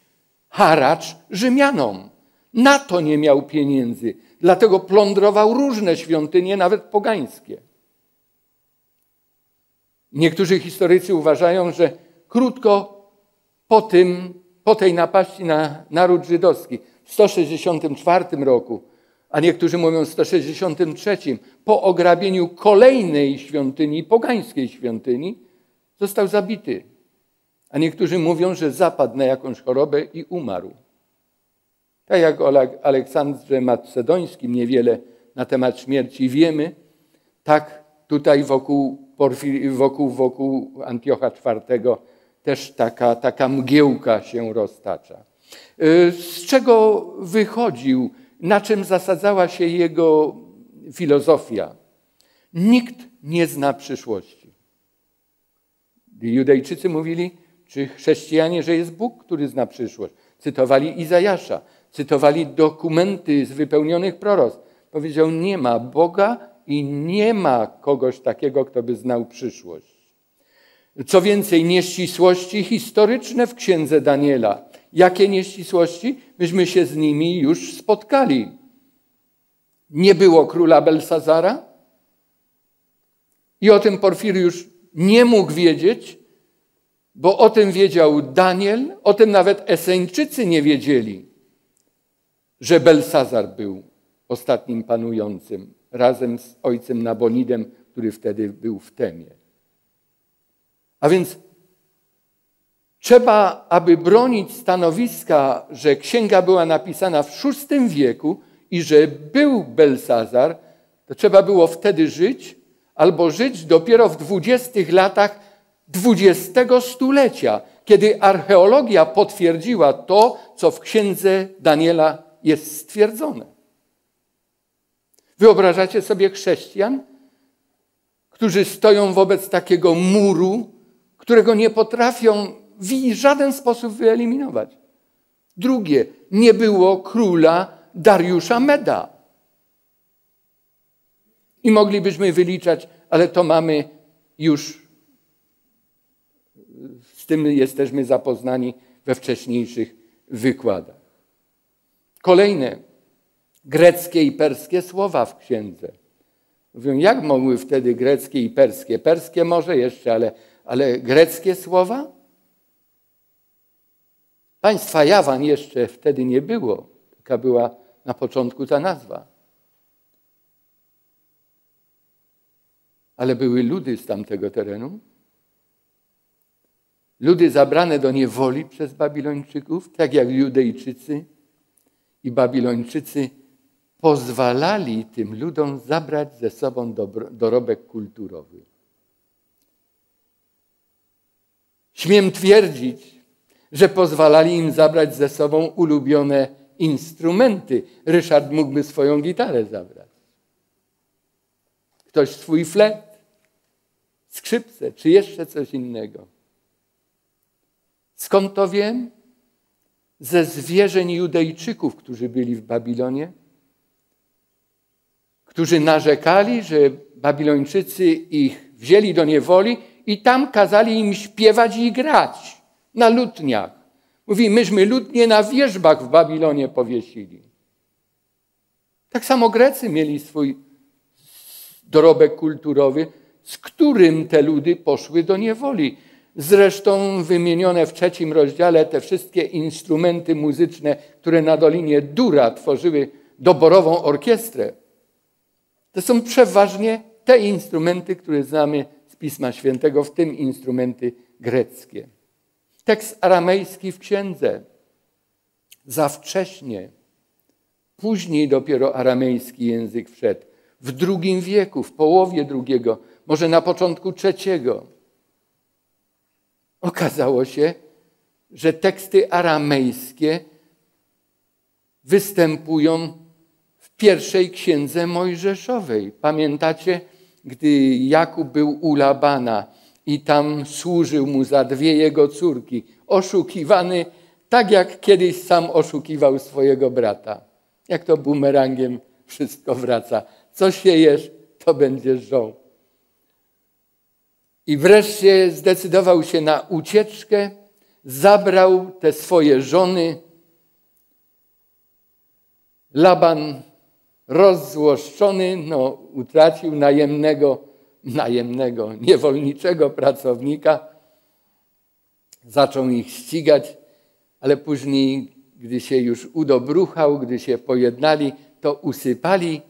haracz Rzymianom. Na to nie miał pieniędzy, dlatego plądrował różne świątynie, nawet pogańskie. Niektórzy historycy uważają, że krótko po tym, po tej napaści na naród żydowski w 164 roku, a niektórzy mówią w 163, po ograbieniu kolejnej świątyni, pogańskiej świątyni, został zabity. A niektórzy mówią, że zapadł na jakąś chorobę i umarł. Tak jak o Aleksandrze Macedońskim niewiele na temat śmierci wiemy, tak tutaj wokół, wokół, wokół Antiocha IV też taka, taka mgiełka się roztacza. Y, z czego wychodził, na czym zasadzała się jego filozofia? Nikt nie zna przyszłości. Judejczycy mówili, czy chrześcijanie, że jest Bóg, który zna przyszłość. Cytowali Izajasza, cytowali dokumenty z wypełnionych proroc. Powiedział, nie ma Boga i nie ma kogoś takiego, kto by znał przyszłość. Co więcej, nieścisłości historyczne w księdze Daniela. Jakie nieścisłości? Myśmy się z nimi już spotkali. Nie było króla Belsazara i o tym Porfiriusz nie mógł wiedzieć, bo o tym wiedział Daniel, o tym nawet Eseńczycy nie wiedzieli, że Belsazar był ostatnim panującym razem z ojcem Nabonidem, który wtedy był w Temie. A więc trzeba, aby bronić stanowiska, że księga była napisana w VI wieku i że był Belsazar, to trzeba było wtedy żyć, albo żyć dopiero w dwudziestych latach dwudziestego stulecia, kiedy archeologia potwierdziła to, co w księdze Daniela jest stwierdzone. Wyobrażacie sobie chrześcijan, którzy stoją wobec takiego muru, którego nie potrafią w żaden sposób wyeliminować. Drugie, nie było króla Dariusza Meda. I moglibyśmy wyliczać, ale to mamy już, z tym jesteśmy zapoznani we wcześniejszych wykładach. Kolejne greckie i perskie słowa w księdze. Mówią, jak mogły wtedy greckie i perskie? Perskie może jeszcze, ale, ale greckie słowa? Państwa Jawan jeszcze wtedy nie było. Taka była na początku ta nazwa. Ale były ludy z tamtego terenu. Ludy zabrane do niewoli przez Babilończyków, tak jak Judejczycy i Babilończycy pozwalali tym ludom zabrać ze sobą dorobek kulturowy. Śmiem twierdzić, że pozwalali im zabrać ze sobą ulubione instrumenty. Ryszard mógłby swoją gitarę zabrać. Ktoś swój flet, skrzypce, czy jeszcze coś innego. Skąd to wiem? Ze zwierzeń Judejczyków, którzy byli w Babilonie, którzy narzekali, że Babilończycy ich wzięli do niewoli i tam kazali im śpiewać i grać na lutniach. Mówi, myśmy lutnie na wierzbach w Babilonie powiesili. Tak samo Grecy mieli swój dorobek kulturowy, z którym te ludy poszły do niewoli. Zresztą wymienione w trzecim rozdziale te wszystkie instrumenty muzyczne, które na Dolinie Dura tworzyły doborową orkiestrę, to są przeważnie te instrumenty, które znamy Pisma Świętego, w tym instrumenty greckie. Tekst aramejski w księdze. Za wcześnie. Później dopiero aramejski język wszedł. W drugim wieku, w połowie drugiego, może na początku trzeciego. Okazało się, że teksty aramejskie występują w pierwszej księdze Mojżeszowej. Pamiętacie, gdy Jakub był u Labana i tam służył mu za dwie jego córki, oszukiwany tak jak kiedyś sam oszukiwał swojego brata. Jak to bumerangiem wszystko wraca. Co siejesz, to będziesz żął. I wreszcie zdecydował się na ucieczkę, zabrał te swoje żony. Laban rozzłoszczony, no, utracił najemnego najemnego, niewolniczego pracownika. Zaczął ich ścigać, ale później, gdy się już udobruchał, gdy się pojednali, to usypali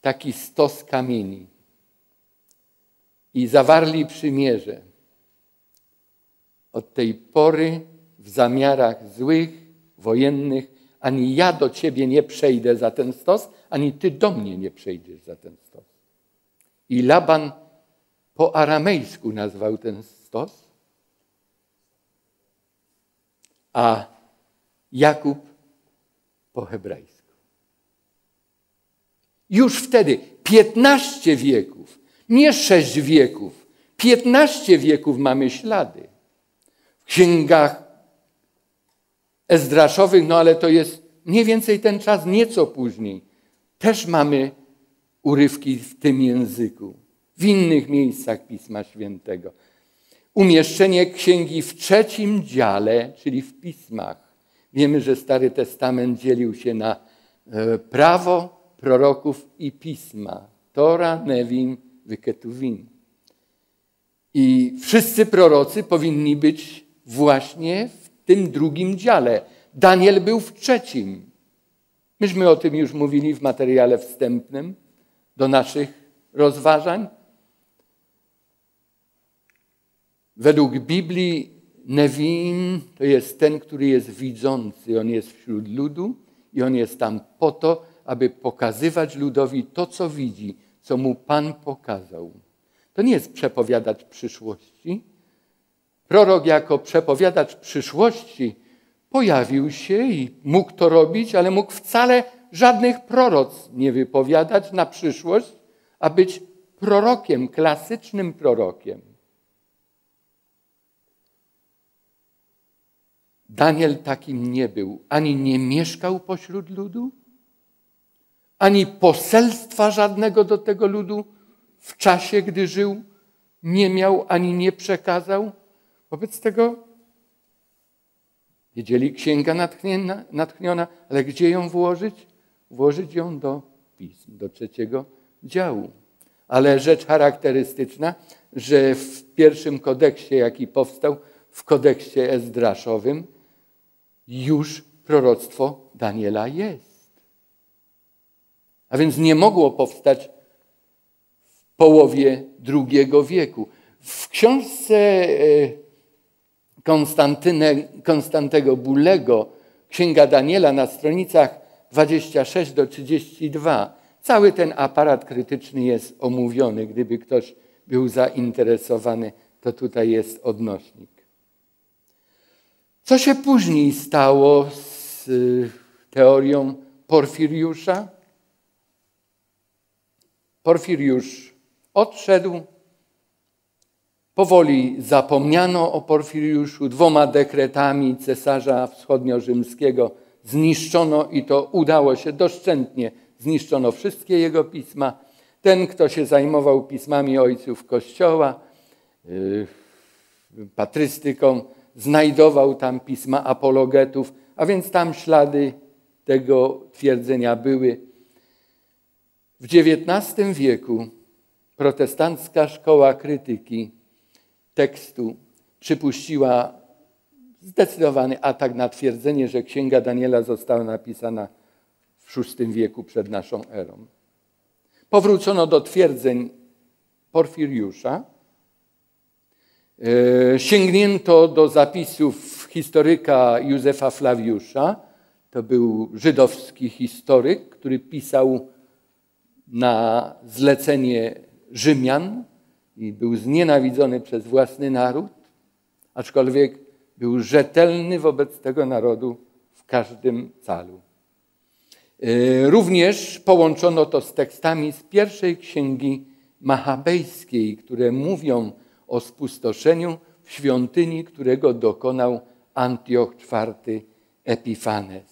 taki stos kamieni i zawarli przymierze. Od tej pory w zamiarach złych, wojennych, ani ja do ciebie nie przejdę za ten stos, ani ty do mnie nie przejdziesz za ten stos. I Laban po aramejsku nazwał ten stos, a Jakub po hebrajsku. Już wtedy, 15 wieków, nie 6 wieków, 15 wieków mamy ślady. W księgach Ezdraszowych, no ale to jest mniej więcej ten czas, nieco później. Też mamy urywki w tym języku w innych miejscach Pisma Świętego. Umieszczenie księgi w trzecim dziale, czyli w pismach. Wiemy, że Stary Testament dzielił się na e, prawo, proroków i pisma. Tora, Nevim, Wyketuvim. I wszyscy prorocy powinni być właśnie w tym drugim dziale. Daniel był w trzecim. Myśmy o tym już mówili w materiale wstępnym do naszych rozważań. Według Biblii Nevin to jest ten, który jest widzący. On jest wśród ludu i on jest tam po to, aby pokazywać ludowi to, co widzi, co mu Pan pokazał. To nie jest przepowiadać przyszłości. Prorok jako przepowiadacz przyszłości pojawił się i mógł to robić, ale mógł wcale żadnych proroc nie wypowiadać na przyszłość, a być prorokiem, klasycznym prorokiem. Daniel takim nie był. Ani nie mieszkał pośród ludu, ani poselstwa żadnego do tego ludu w czasie, gdy żył, nie miał ani nie przekazał. Wobec tego wiedzieli księga natchniona, ale gdzie ją włożyć? Włożyć ją do pism, do trzeciego działu. Ale rzecz charakterystyczna, że w pierwszym kodeksie, jaki powstał, w kodeksie Ezdraszowym, już proroctwo Daniela jest. A więc nie mogło powstać w połowie II wieku. W książce e, Konstantego Bulego, Księga Daniela na stronicach 26 do 32, cały ten aparat krytyczny jest omówiony. Gdyby ktoś był zainteresowany, to tutaj jest odnośnik. Co się później stało z y, teorią Porfiriusza? Porfiriusz odszedł. Powoli zapomniano o Porfiriuszu. Dwoma dekretami cesarza wschodnio-rzymskiego zniszczono i to udało się doszczętnie. Zniszczono wszystkie jego pisma. Ten, kto się zajmował pismami ojców Kościoła, yy, patrystyką, znajdował tam pisma apologetów, a więc tam ślady tego twierdzenia były. W XIX wieku protestancka szkoła krytyki tekstu przypuściła zdecydowany atak na twierdzenie, że Księga Daniela została napisana w VI wieku przed naszą erą. Powrócono do twierdzeń Porfiriusza, E, sięgnięto do zapisów historyka Józefa Flawiusza. To był żydowski historyk, który pisał na zlecenie Rzymian i był znienawidzony przez własny naród, aczkolwiek był rzetelny wobec tego narodu w każdym calu. E, również połączono to z tekstami z pierwszej księgi machabejskiej, które mówią o spustoszeniu w świątyni, którego dokonał Antioch IV Epifanes.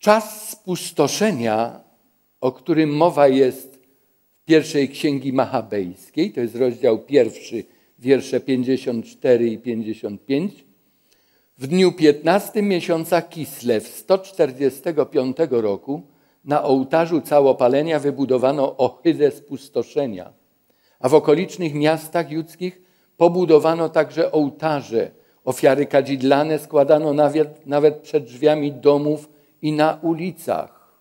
Czas spustoszenia, o którym mowa jest w pierwszej księgi machabejskiej, to jest rozdział pierwszy, wiersze 54 i 55, w dniu 15 miesiąca Kislew 145 roku na ołtarzu całopalenia wybudowano ohydę spustoszenia, a w okolicznych miastach judzkich pobudowano także ołtarze. Ofiary kadzidlane składano nawet, nawet przed drzwiami domów i na ulicach.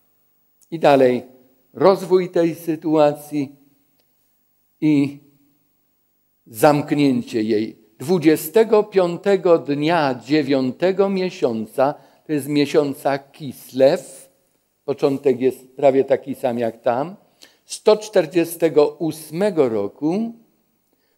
I dalej rozwój tej sytuacji i zamknięcie jej. 25 dnia dziewiątego miesiąca, to jest miesiąca Kislew, początek jest prawie taki sam jak tam, 148 roku,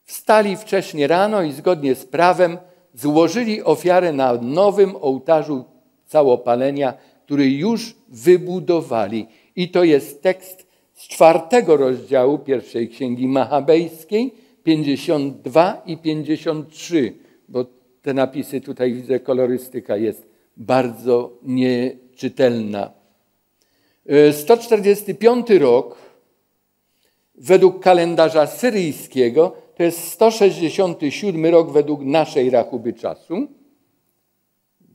wstali wcześnie rano i zgodnie z prawem złożyli ofiarę na nowym ołtarzu całopalenia, który już wybudowali. I to jest tekst z czwartego rozdziału pierwszej księgi machabejskiej, 52 i 53, bo te napisy tutaj widzę, kolorystyka jest bardzo nieczytelna. 145 e, rok według kalendarza syryjskiego to jest 167 rok według naszej rachuby czasu,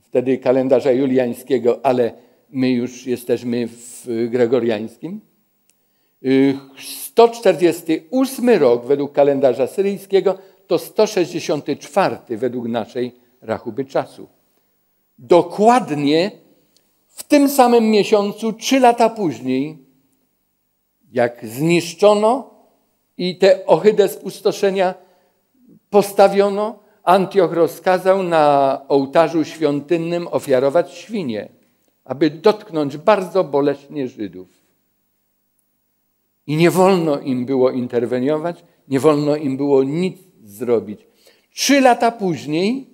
wtedy kalendarza juliańskiego, ale my już jesteśmy w gregoriańskim. 148 y, rok według kalendarza syryjskiego to 164 według naszej rachuby czasu. Dokładnie w tym samym miesiącu, trzy lata później, jak zniszczono i tę ohydę spustoszenia postawiono, Antioch rozkazał na ołtarzu świątynnym ofiarować świnie, aby dotknąć bardzo boleśnie Żydów. I nie wolno im było interweniować, nie wolno im było nic zrobić. Trzy lata później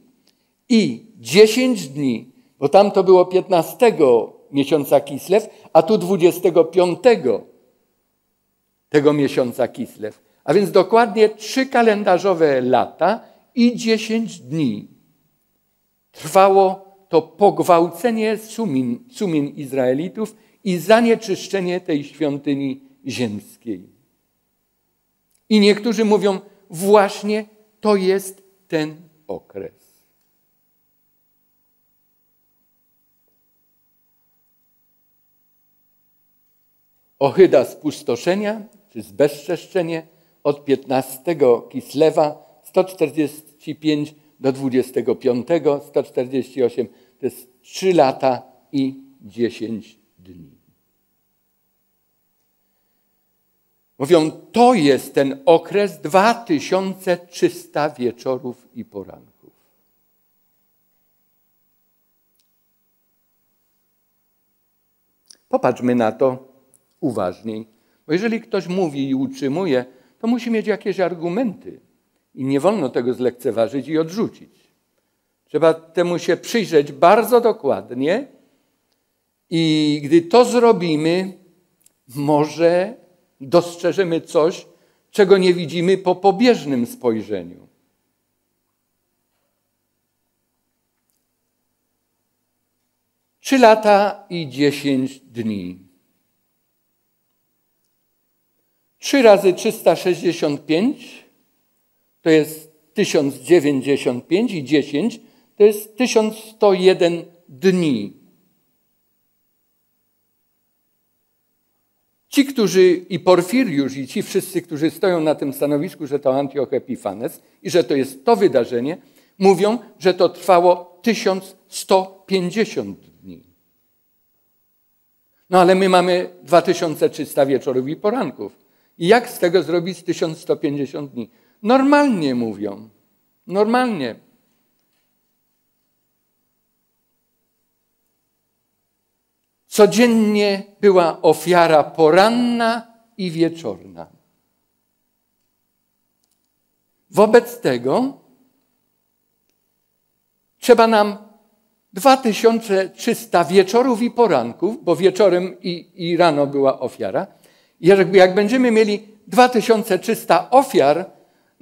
i dziesięć dni, Bo tam to było 15 miesiąca Kislew, a tu 25 tego miesiąca Kislew. A więc dokładnie trzy kalendarzowe lata i 10 dni trwało to pogwałcenie sumin, sumin Izraelitów i zanieczyszczenie tej świątyni ziemskiej. I niektórzy mówią, właśnie to jest ten okres. Ochyda spustoszenia, czy zbezczeszczenie od 15 Kislewa 145 do 25, 148 to jest 3 lata i 10 dni. Mówią, to jest ten okres 2300 wieczorów i poranków. Popatrzmy na to uważniej, bo jeżeli ktoś mówi i utrzymuje, to musi mieć jakieś argumenty i nie wolno tego zlekceważyć i odrzucić. Trzeba temu się przyjrzeć bardzo dokładnie i gdy to zrobimy, może dostrzeżemy coś, czego nie widzimy po pobieżnym spojrzeniu. Trzy lata i dziesięć dni. Trzy razy 365 to jest 1095 i 10 to jest 1101 dni. Ci, którzy i Porfiriusz, i ci wszyscy, którzy stoją na tym stanowisku, że to Antioch Epifanes i że to jest to wydarzenie, mówią, że to trwało 1150 dni. No ale my mamy 2300 wieczorów i poranków. I jak z tego zrobić 1150 dni? Normalnie mówią. Normalnie. Codziennie była ofiara poranna i wieczorna. Wobec tego trzeba nam 2300 wieczorów i poranków, bo wieczorem i, i rano była ofiara. Jak, jak będziemy mieli 2300 ofiar,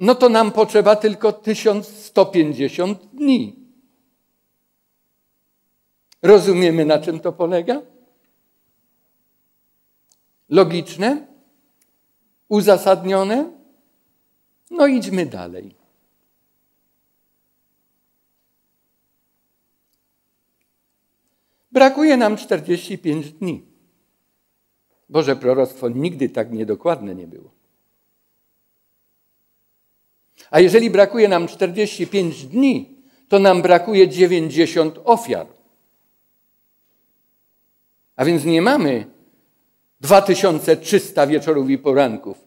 no to nam potrzeba tylko 1150 dni. Rozumiemy, na czym to polega? Logiczne? Uzasadnione? No idźmy dalej. Brakuje nam 45 dni. Boże proroctwo nigdy tak niedokładne nie było. A jeżeli brakuje nam 45 dni, to nam brakuje 90 ofiar. A więc nie mamy 2300 wieczorów i poranków.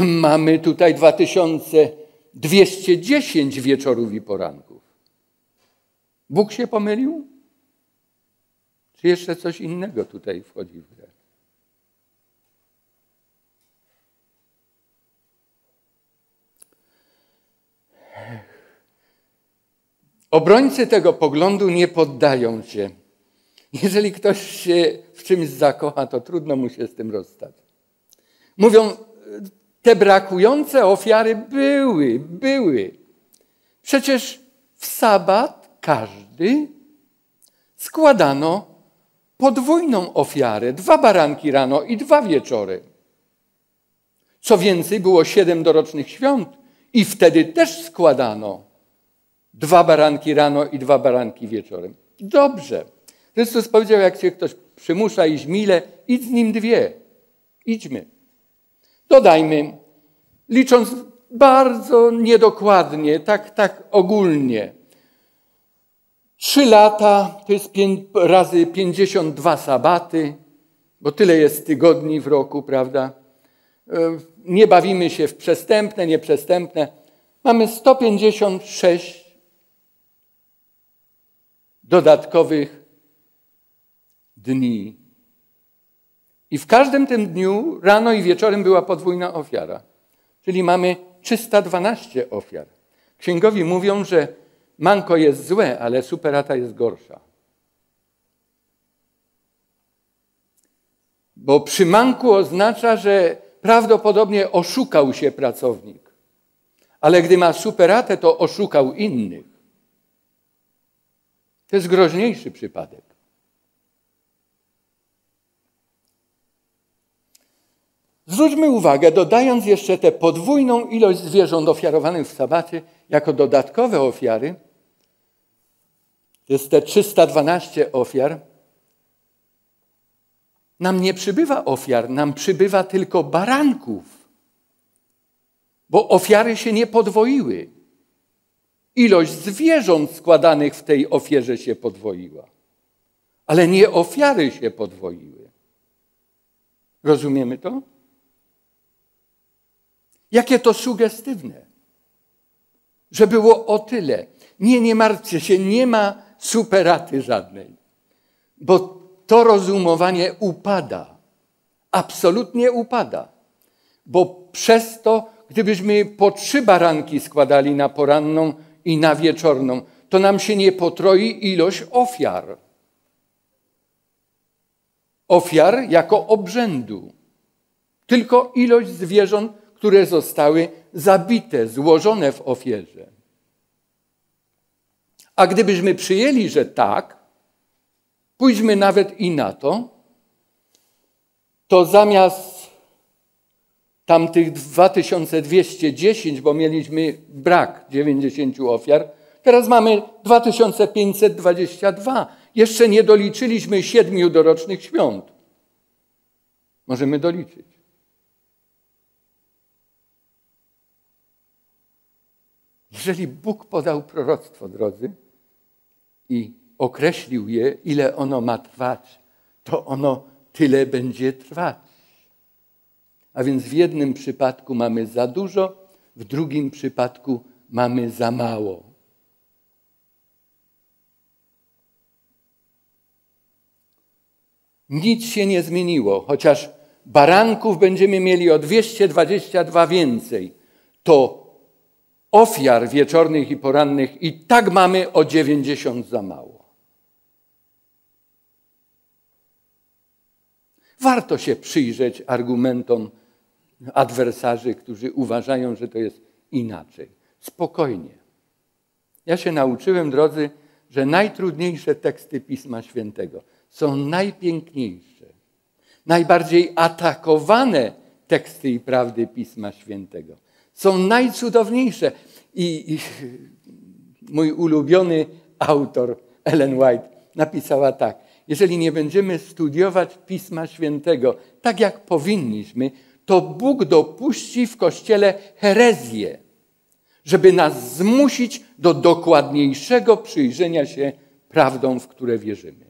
Mamy tutaj 2210 wieczorów i poranków. Bóg się pomylił? Czy jeszcze coś innego tutaj wchodzi w grę? Obrońcy tego poglądu nie poddają się. Jeżeli ktoś się w czymś zakocha, to trudno mu się z tym rozstać. Mówią, te brakujące ofiary były, były. Przecież w sabat każdy składano podwójną ofiarę, dwa baranki rano i dwa wieczory. Co więcej, było siedem dorocznych świąt i wtedy też składano dwa baranki rano i dwa baranki wieczorem. Dobrze. Chrystus powiedział, jak cię ktoś przymusza iść mile, idź z nim dwie. Idźmy. Dodajmy, licząc bardzo niedokładnie, tak, tak ogólnie. Trzy lata to jest pięć, razy 52 sabaty, bo tyle jest tygodni w roku, prawda? E, nie bawimy się w przestępne, nieprzestępne. Mamy 156 dodatkowych dni. I w każdym tym dniu, rano i wieczorem, była podwójna ofiara. Czyli mamy 312 ofiar. Księgowi mówią, że manko jest złe, ale superata jest gorsza. Bo przy manku oznacza, że prawdopodobnie oszukał się pracownik. Ale gdy ma superatę, to oszukał innych. To jest groźniejszy przypadek. Zwróćmy uwagę, dodając jeszcze tę podwójną ilość zwierząt ofiarowanych w sabacie jako dodatkowe ofiary, to jest te 312 ofiar, nam nie przybywa ofiar, nam przybywa tylko baranków, bo ofiary się nie podwoiły. Ilość zwierząt składanych w tej ofierze się podwoiła, ale nie ofiary się podwoiły. Rozumiemy to? Jakie to sugestywne, że było o tyle. Nie, nie martwcie się, nie ma superaty żadnej, bo to rozumowanie upada. Absolutnie upada. Bo przez to, gdybyśmy po trzy baranki składali na poranną i na wieczorną, to nam się nie potroi ilość ofiar. Ofiar jako obrzędu. Tylko ilość zwierząt, które zostały zabite, złożone w ofierze. A gdybyśmy przyjęli, że tak, pójdźmy nawet i na to, to zamiast tamtych 2210, bo mieliśmy brak 90 ofiar, teraz mamy 2522. Jeszcze nie doliczyliśmy siedmiu dorocznych świąt. Możemy doliczyć. Jeżeli Bóg podał proroctwo, drodzy, i określił je, ile ono ma trwać, to ono tyle będzie trwać. A więc w jednym przypadku mamy za dużo, w drugim przypadku mamy za mało. Nic się nie zmieniło, chociaż baranków będziemy mieli o 222 więcej, to ofiar wieczornych i porannych i tak mamy o 90 za mało. Warto się przyjrzeć argumentom adwersarzy, którzy uważają, że to jest inaczej. Spokojnie. Ja się nauczyłem, drodzy, że najtrudniejsze teksty Pisma Świętego są najpiękniejsze, najbardziej atakowane teksty i prawdy Pisma Świętego są najcudowniejsze. I, I, mój ulubiony autor, Ellen White, napisała tak: Jeżeli nie będziemy studiować Pisma Świętego tak, jak powinniśmy, to Bóg dopuści w kościele herezję, żeby nas zmusić do dokładniejszego przyjrzenia się prawdom, w które wierzymy.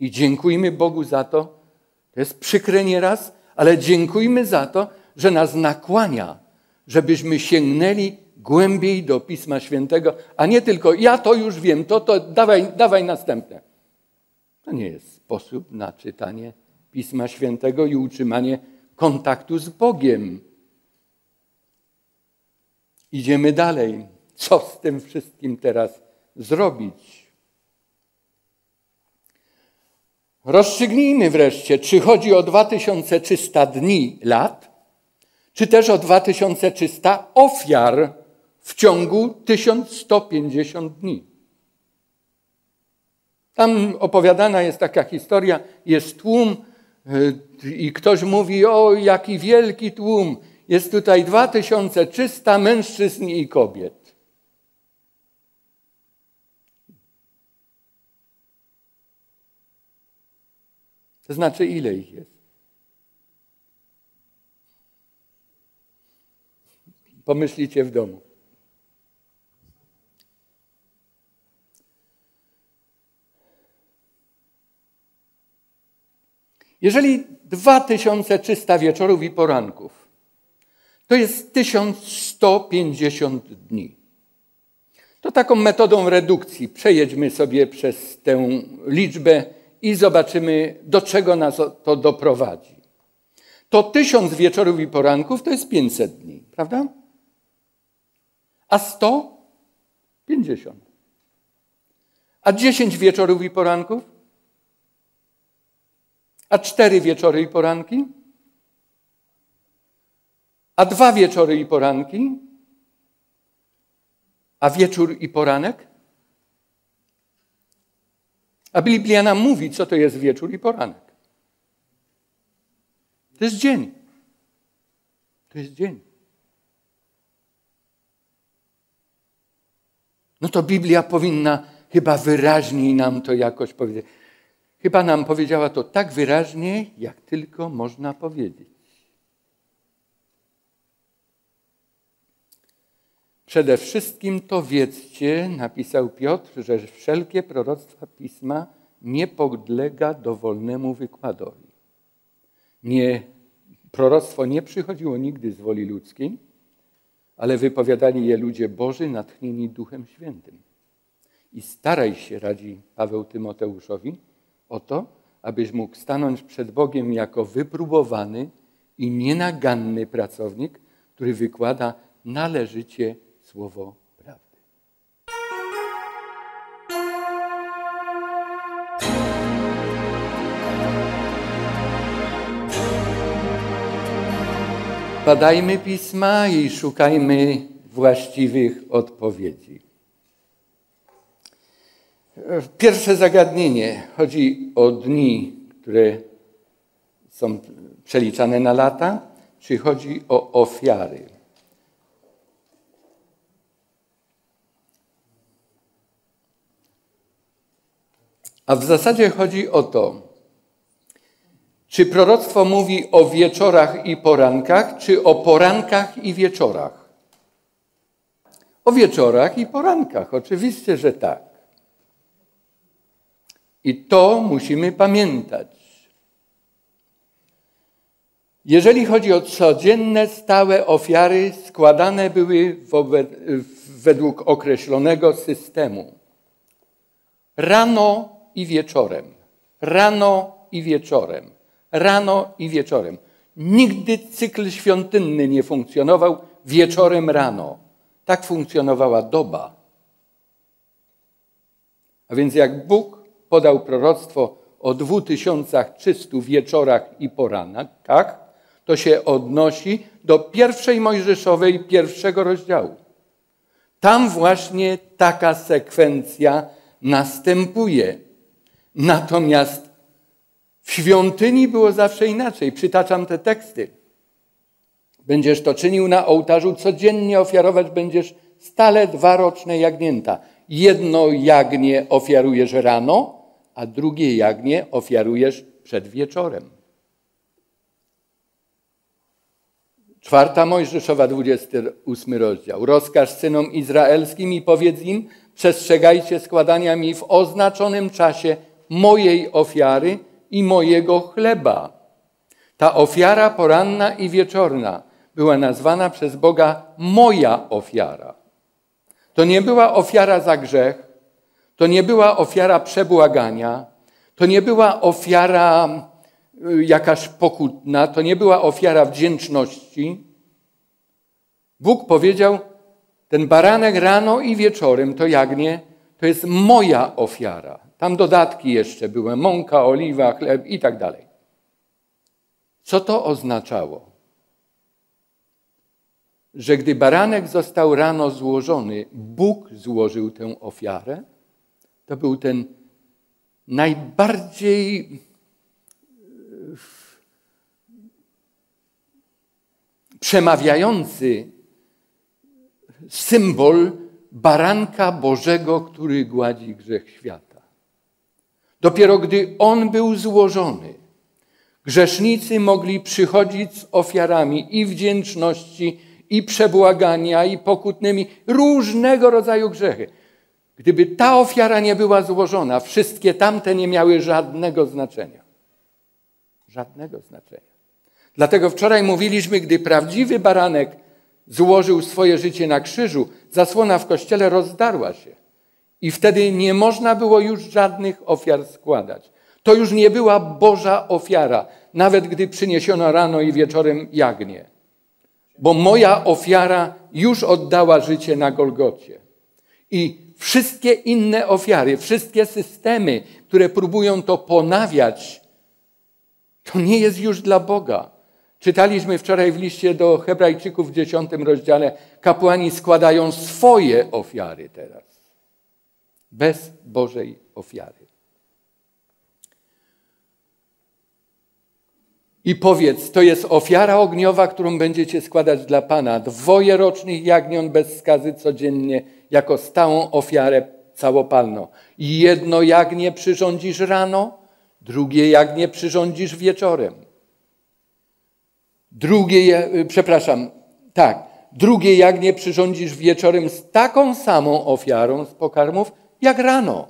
I dziękujmy Bogu za to. To jest przykre nieraz, ale dziękujmy za to, że nas nakłania, żebyśmy sięgnęli głębiej do Pisma Świętego, a nie tylko ja to już wiem, to, to dawaj, dawaj następne. To nie jest sposób na czytanie Pisma Świętego i utrzymanie kontaktu z Bogiem. Idziemy dalej. Co z tym wszystkim teraz zrobić? Rozstrzygnijmy wreszcie, czy chodzi o 2300 dni, lat, czy też o 2300 ofiar w ciągu 1150 dni. Tam opowiadana jest taka historia, jest tłum y, i ktoś mówi, o jaki wielki tłum, jest tutaj 2300 mężczyzn i kobiet. To znaczy, ile ich jest? Pomyślicie w domu. Jeżeli 2300 wieczorów i poranków, to jest 1150 dni. To taką metodą redukcji przejedźmy sobie przez tę liczbę i zobaczymy, do czego nas to doprowadzi. To 1000 wieczorów i poranków to jest 500 dni, prawda? A 100 50. A 10 wieczorów i poranków A cztery wieczory i poranki? A dwa wieczory i poranki? A wieczór i poranek? A Biblia nam mówi, co to jest wieczór i poranek. To jest dzień. To jest dzień. No to Biblia powinna chyba wyraźniej nam to jakoś powiedzieć. Chyba nam powiedziała to tak wyraźnie, jak tylko można powiedzieć. Przede wszystkim to wiedzcie, napisał Piotr, że wszelkie proroctwa pisma nie podlega dowolnemu wykładowi. Nie, proroctwo nie przychodziło nigdy z woli ludzkiej, ale wypowiadali je ludzie Boży natchnieni Duchem Świętym. I staraj się, radzi Paweł Tymoteuszowi, o to, abyś mógł stanąć przed Bogiem jako wypróbowany i nienaganny pracownik, który wykłada należycie słowo Badajmy pisma i szukajmy właściwych odpowiedzi. Pierwsze zagadnienie chodzi o dni, które są przeliczane na lata, czy chodzi o ofiary. A w zasadzie chodzi o to, czy proroctwo mówi o wieczorach i porankach, czy o porankach i wieczorach? O wieczorach i porankach, oczywiście, że tak. I to musimy pamiętać. Jeżeli chodzi o codzienne, stałe ofiary, składane były według określonego systemu. Rano i wieczorem. Rano i wieczorem. Rano i wieczorem. Nigdy cykl świątynny nie funkcjonował wieczorem rano. Tak funkcjonowała doba. A więc jak Bóg podał proroctwo o 2300 wieczorach i porankach, to się odnosi do pierwszej Mojżeszowej pierwszego rozdziału. Tam właśnie taka sekwencja następuje. Natomiast w świątyni było zawsze inaczej. Przytaczam te teksty. Będziesz to czynił na ołtarzu, codziennie ofiarować będziesz stale dwa roczne jagnięta. Jedno jagnię ofiarujesz rano, a drugie jagnię ofiarujesz przed wieczorem. Czwarta Mojżeszowa, 28 rozdział. Rozkaż synom izraelskim i powiedz im, przestrzegajcie składania mi w oznaczonym czasie mojej ofiary i mojego chleba. Ta ofiara poranna i wieczorna była nazwana przez Boga moja ofiara. To nie była ofiara za grzech, to nie była ofiara przebłagania, to nie była ofiara y, jakaś pokutna, to nie była ofiara wdzięczności. Bóg powiedział, ten baranek rano i wieczorem, to jagnie, to jest moja ofiara. Tam dodatki jeszcze były, mąka, oliwa, chleb i tak dalej. Co to oznaczało? Że gdy baranek został rano złożony, Bóg złożył tę ofiarę, to był ten najbardziej przemawiający symbol baranka Bożego, który gładzi grzech świata. Dopiero gdy on był złożony, grzesznicy mogli przychodzić z ofiarami i wdzięczności, i przebłagania, i pokutnymi, różnego rodzaju grzechy. Gdyby ta ofiara nie była złożona, wszystkie tamte nie miały żadnego znaczenia. Żadnego znaczenia. Dlatego wczoraj mówiliśmy, gdy prawdziwy baranek złożył swoje życie na krzyżu, zasłona w kościele rozdarła się. I wtedy nie można było już żadnych ofiar składać. To już nie była Boża ofiara, nawet gdy przyniesiono rano i wieczorem jagnię. Bo moja ofiara już oddała życie na Golgocie. I wszystkie inne ofiary, wszystkie systemy, które próbują to ponawiać, To nie jest już dla Boga. Czytaliśmy wczoraj w liście do Hebrajczyków w dziesiątym rozdziale, kapłani składają swoje ofiary teraz. Bez Bożej ofiary. I powiedz, to jest ofiara ogniowa, którą będziecie składać dla Pana. Dwoje rocznych jagnion bez skazy codziennie, jako stałą ofiarę całopalną. Jedno jagnię przyrządzisz rano, drugie jagnię przyrządzisz wieczorem. Drugie, y, przepraszam, tak, drugie jagnię przyrządzisz wieczorem z taką samą ofiarą z pokarmów, jak rano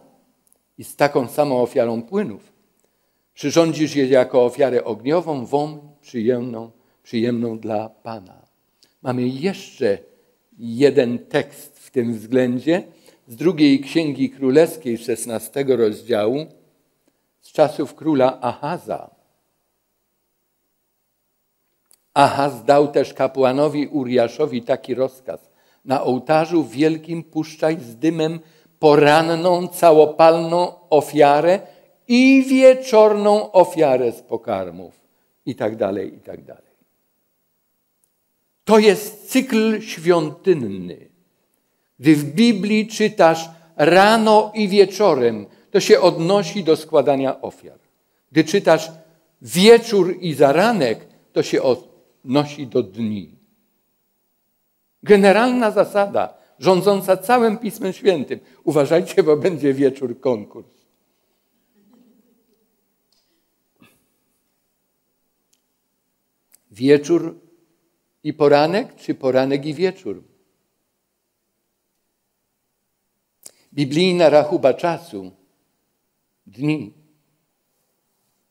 i z taką samą ofiarą płynów. Przyrządzisz je jako ofiarę ogniową, wą przyjemną, przyjemną dla Pana. Mamy jeszcze jeden tekst w tym względzie z drugiej Księgi Królewskiej, 16 rozdziału, z czasów króla Ahaza. Ahaz dał też kapłanowi Uriaszowi taki rozkaz. Na ołtarzu wielkim puszczaj z dymem poranną, całopalną ofiarę i wieczorną ofiarę z pokarmów i tak dalej, i tak dalej. To jest cykl świątynny. Gdy w Biblii czytasz rano i wieczorem, to się odnosi do składania ofiar. Gdy czytasz wieczór i zaranek, to się odnosi do dni. Generalna zasada rządząca całym Pismem Świętym. Uważajcie, bo będzie wieczór konkurs. Wieczór i poranek, czy poranek i wieczór? Biblijna rachuba czasu, dni.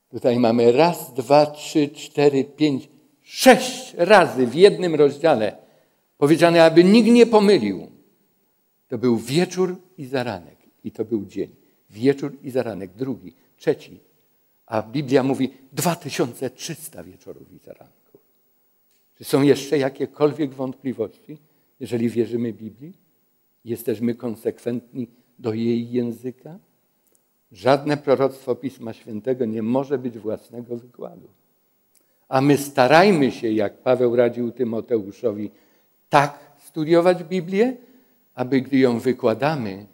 Tutaj mamy raz, dwa, trzy, cztery, pięć, sześć razy w jednym rozdziale powiedziane, aby nikt nie pomylił. To był wieczór i zaranek. I to był dzień. Wieczór i zaranek. Drugi, trzeci. A Biblia mówi 2300 wieczorów i zaranków. Czy są jeszcze jakiekolwiek wątpliwości, jeżeli wierzymy Biblii? Jesteśmy konsekwentni do jej języka? Żadne proroctwo Pisma Świętego nie może być własnego wykładu. A my starajmy się, jak Paweł radził Tymoteuszowi, tak studiować Biblię, aby gdy ją wykładamy,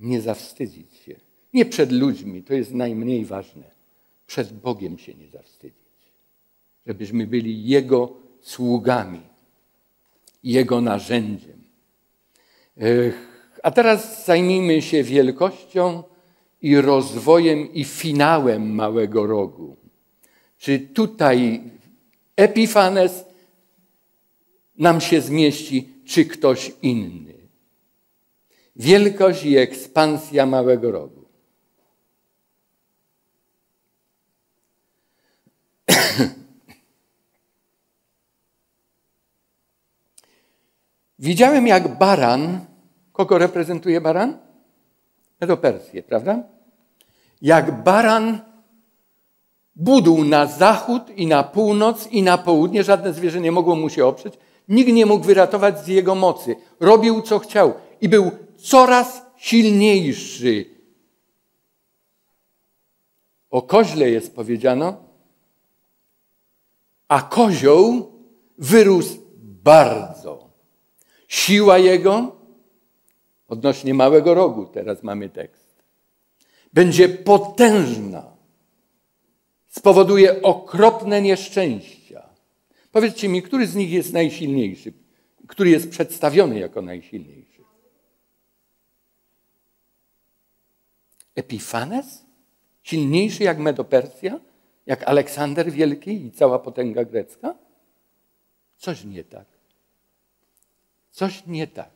nie zawstydzić się. Nie przed ludźmi, to jest najmniej ważne. Przed Bogiem się nie zawstydzić. Żebyśmy byli Jego sługami, Jego narzędziem. A teraz zajmijmy się wielkością i rozwojem i finałem małego rogu. Czy tutaj Epifanes nam się zmieści, czy ktoś inny. Wielkość i ekspansja małego rogu. Widziałem, jak baran, kogo reprezentuje baran? Medopersję, prawda? Jak baran budł na zachód i na północ i na południe, żadne zwierzę nie mogło mu się oprzeć, Nikt nie mógł wyratować z jego mocy. Robił co chciał i był coraz silniejszy. O koźle jest powiedziano, a kozioł wyrósł bardzo. Siła jego, odnośnie małego rogu, teraz mamy tekst, będzie potężna. Spowoduje okropne nieszczęścia. Powiedzcie mi, który z nich jest najsilniejszy? Który jest przedstawiony jako najsilniejszy? Epifanes? Silniejszy jak Medopersja? Jak Aleksander Wielki i cała potęga grecka? Coś nie tak. Coś nie tak.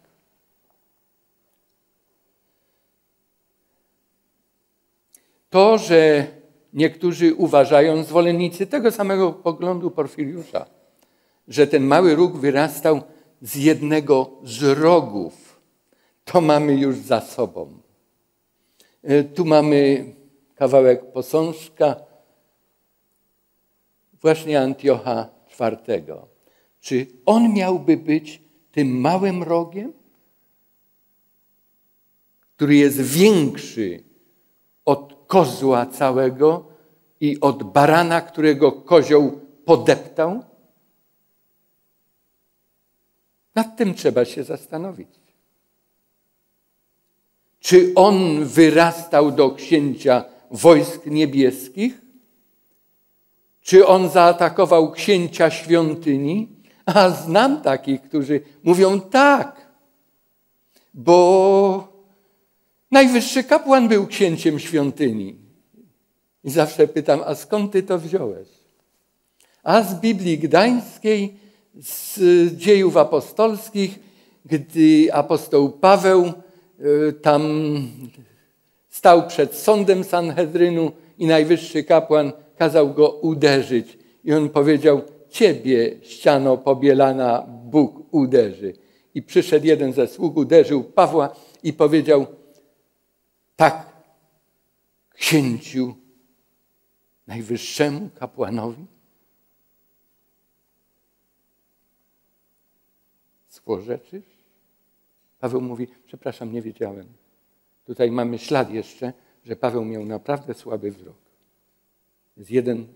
To, że niektórzy uważają, zwolennicy tego samego poglądu Porfiriusza, że ten mały róg wyrastał z jednego z rogów. To mamy już za sobą. E, tu mamy kawałek posążka właśnie Antiocha IV. Czy on miałby być tym małym rogiem, który jest większy od kozła całego i od barana, którego kozioł podeptał? Nad tym trzeba się zastanowić. Czy on wyrastał do księcia wojsk niebieskich? Czy on zaatakował księcia świątyni? A znam takich, którzy mówią tak, bo najwyższy kapłan był księciem świątyni. I zawsze pytam, a skąd ty to wziąłeś? A z Biblii Gdańskiej, z dziejów apostolskich, gdy apostoł Paweł y, tam stał przed sądem Sanhedrynu i najwyższy kapłan kazał go uderzyć. I on powiedział, ciebie ściano pobielana Bóg uderzy. I przyszedł jeden ze sług, uderzył Pawła i powiedział, tak, księciu, najwyższemu kapłanowi? Złorzeczysz? Paweł mówi, przepraszam, nie wiedziałem. Tutaj mamy ślad jeszcze, że Paweł miał naprawdę słaby wzrok. Jest jeden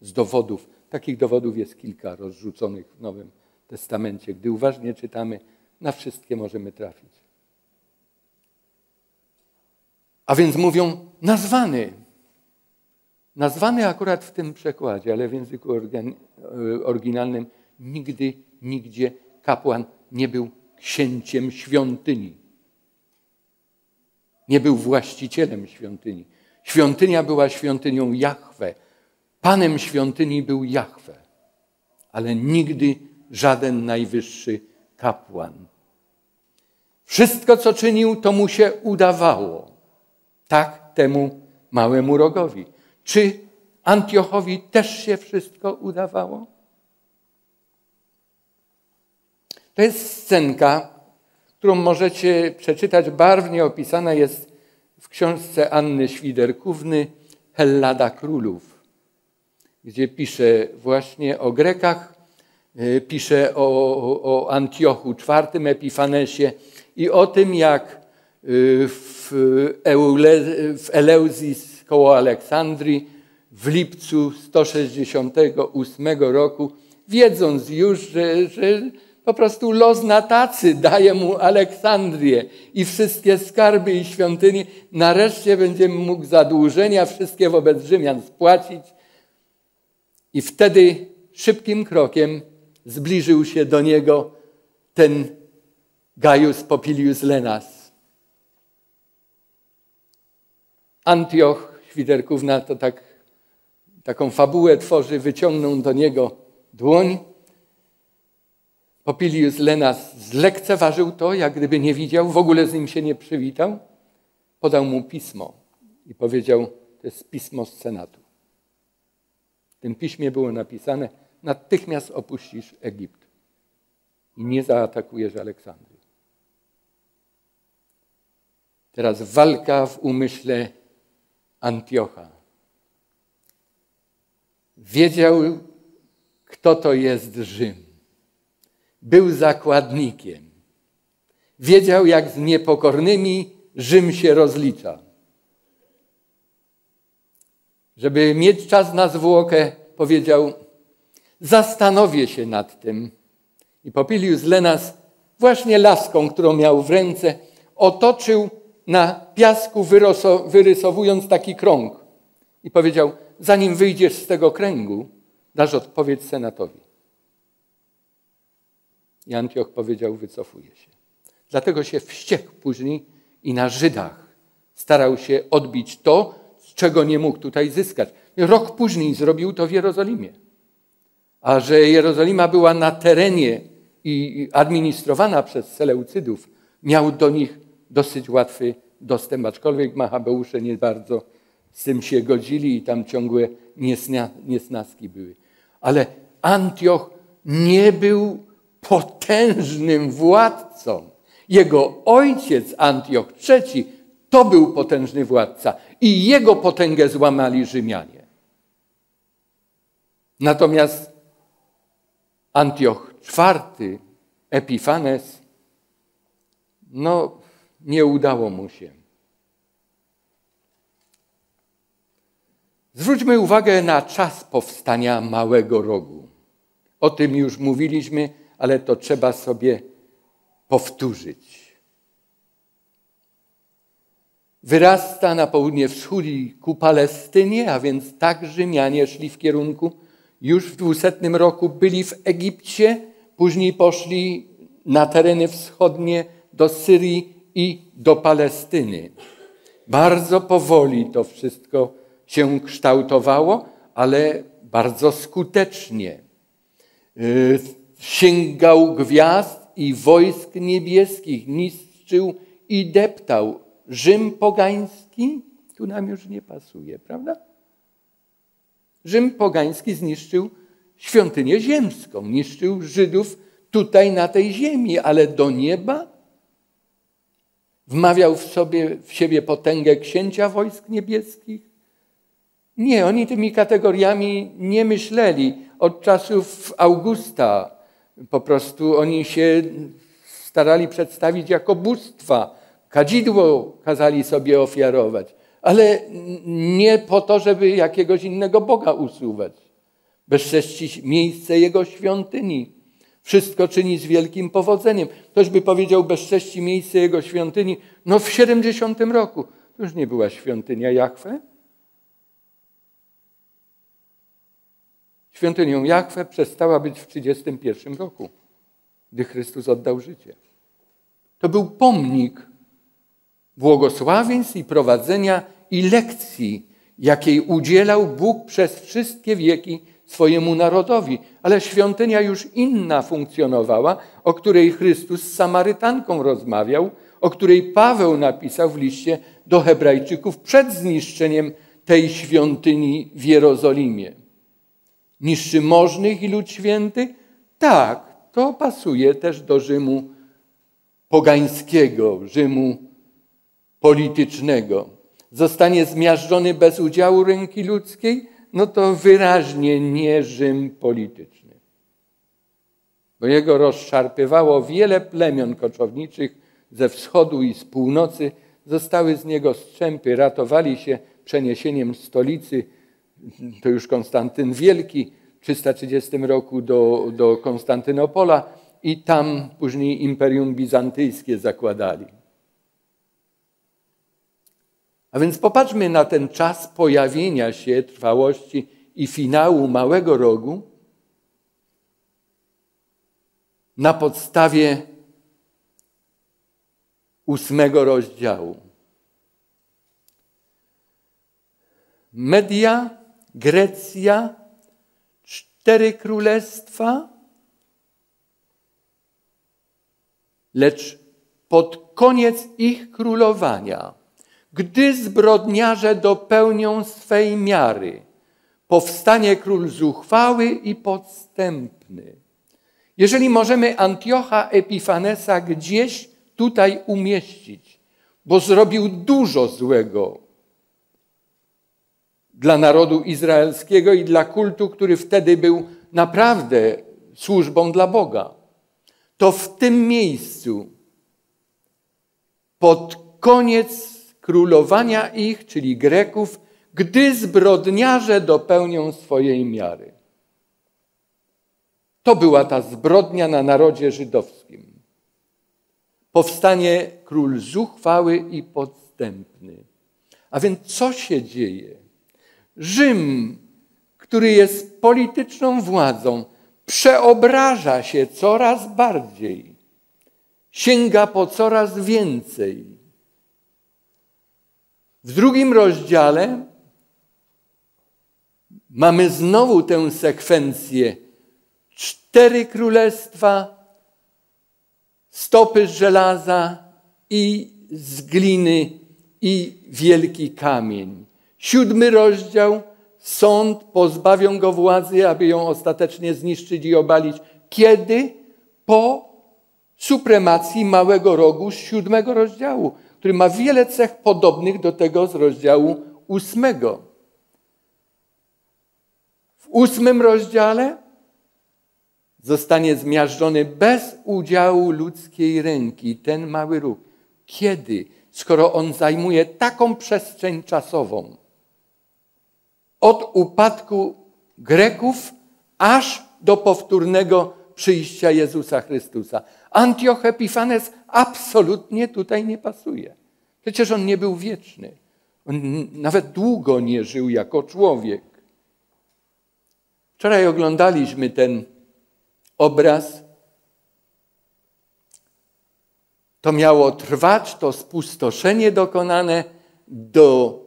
z dowodów. Takich dowodów jest kilka rozrzuconych w Nowym Testamencie. Gdy uważnie czytamy, na wszystkie możemy trafić. A więc mówią nazwany. Nazwany akurat w tym przekładzie, ale w języku oryginalnym nigdy, nigdzie kapłan nie był księciem świątyni. Nie był właścicielem świątyni. Świątynia była świątynią Jahwe. Panem świątyni był Jahwe, ale nigdy żaden najwyższy kapłan. Wszystko, co czynił, to mu się udawało. Tak temu małemu rogowi. Czy Antiochowi też się wszystko udawało? To jest scenka, którą możecie przeczytać, barwnie opisana jest w książce Anny Świderkówny Hellada Królów, gdzie pisze właśnie o Grekach, y, pisze o, o Antiochu IV Epifanesie i o tym, jak y, w, Eule, w Eleuzis koło Aleksandrii w lipcu 168 roku, wiedząc już, że, że po prostu los na tacy daje mu Aleksandrię i wszystkie skarby i świątyni. Nareszcie będzie mógł zadłużenia wszystkie wobec Rzymian spłacić. I wtedy szybkim krokiem zbliżył się do niego ten Gaius Popilius Lenas. Antioch Świderkówna to tak, taką fabułę tworzy, wyciągnął do niego dłoń Popilius Lenas zlekceważył to, jak gdyby nie widział, w ogóle z nim się nie przywitał. Podał mu pismo i powiedział, to jest pismo z Senatu. W tym piśmie było napisane, natychmiast opuścisz Egipt i nie zaatakujesz Aleksandrii. Teraz walka w umyśle Antiocha. Wiedział, kto to jest Rzym był zakładnikiem. Wiedział, jak z niepokornymi Rzym się rozlicza. Żeby mieć czas na zwłokę, powiedział: Zastanowię się nad tym. I Popilius Lenas, właśnie laską, którą miał w ręce, otoczył na piasku, wyrysowując taki krąg. I powiedział: Zanim wyjdziesz z tego kręgu, dasz odpowiedź senatowi. I Antioch powiedział, wycofuje się. Dlatego się wściekł później i na Żydach starał się odbić to, czego nie mógł tutaj zyskać. Rok później zrobił to w Jerozolimie. A że Jerozolima była na terenie i administrowana przez Seleucydów, miał do nich dosyć łatwy dostęp, aczkolwiek Machabeusze nie bardzo z tym się godzili i tam ciągłe niesnaski były. Ale Antioch nie był potężnym władcą. Jego ojciec Antioch III to był potężny władca i jego potęgę złamali Rzymianie. Natomiast Antioch IV, Epifanes, no nie udało mu się. Zwróćmy uwagę na czas powstania Małego Rogu. O tym już mówiliśmy, ale to trzeba sobie powtórzyć. Wyrasta na południe wschód ku Palestynie, a więc tak Rzymianie szli w kierunku. Już w 200 roku byli w Egipcie, później poszli na tereny wschodnie do Syrii i do Palestyny. Bardzo powoli to wszystko się kształtowało, ale bardzo skutecznie. Sięgał gwiazd i wojsk niebieskich, niszczył i deptał. Rzym pogański tu nam już nie pasuje, prawda? Rzym pogański zniszczył świątynię ziemską, niszczył Żydów tutaj na tej ziemi, ale do nieba wmawiał w, sobie, w siebie potęgę księcia wojsk niebieskich. Nie, oni tymi kategoriami nie myśleli. Od czasów Augusta po prostu oni się starali przedstawić jako bóstwa. Kadzidło kazali sobie ofiarować, ale nie po to, żeby jakiegoś innego Boga usuwać. Bezcześcić miejsce Jego świątyni. Wszystko czyni z wielkim powodzeniem. Ktoś by powiedział, bezcześci miejsce Jego świątyni. No w 70 roku to już nie była świątynia Jachwę. Świątynią Jachwę przestała być w 31 roku, gdy Chrystus oddał życie. To był pomnik błogosławieństw i prowadzenia i lekcji, jakiej udzielał Bóg przez wszystkie wieki swojemu narodowi. Ale świątynia już inna funkcjonowała, o której Chrystus z Samarytanką rozmawiał, o której Paweł napisał w liście do Hebrajczyków przed zniszczeniem tej świątyni w Jerozolimie. Niszczy możnych i lud święty? Tak, to pasuje też do Rzymu pogańskiego, Rzymu politycznego. Zostanie zmiażdżony bez udziału ręki ludzkiej? No to wyraźnie nie Rzym polityczny. Bo jego rozszarpywało wiele plemion koczowniczych ze wschodu i z północy. Zostały z niego strzępy, ratowali się przeniesieniem stolicy to już Konstantyn Wielki w 330 roku do, do Konstantynopola i tam później Imperium Bizantyjskie zakładali. A więc popatrzmy na ten czas pojawienia się, trwałości i finału Małego Rogu na podstawie ósmego rozdziału. Media Grecja, cztery królestwa, lecz pod koniec ich królowania, gdy zbrodniarze dopełnią swej miary, powstanie król zuchwały i podstępny. Jeżeli możemy Antiocha Epifanesa gdzieś tutaj umieścić, bo zrobił dużo złego dla narodu izraelskiego i dla kultu, który wtedy był naprawdę służbą dla Boga. To w tym miejscu, pod koniec królowania ich, czyli Greków, gdy zbrodniarze dopełnią swojej miary. To była ta zbrodnia na narodzie żydowskim. Powstanie król zuchwały i podstępny. A więc co się dzieje? Rzym, który jest polityczną władzą, przeobraża się coraz bardziej, sięga po coraz więcej. W drugim rozdziale mamy znowu tę sekwencję. Cztery królestwa, stopy z żelaza i z gliny i wielki kamień. Siódmy rozdział. Sąd pozbawią go władzy, aby ją ostatecznie zniszczyć i obalić. Kiedy? Po supremacji małego rogu z siódmego rozdziału, który ma wiele cech podobnych do tego z rozdziału ósmego. W ósmym rozdziale zostanie zmiażdżony bez udziału ludzkiej ręki ten mały róg. Kiedy? Skoro on zajmuje taką przestrzeń czasową od upadku Greków aż do powtórnego przyjścia Jezusa Chrystusa. Antioch Epifanes absolutnie tutaj nie pasuje. Przecież on nie był wieczny. On nawet długo nie żył jako człowiek. Wczoraj oglądaliśmy ten obraz. To miało trwać, to spustoszenie dokonane do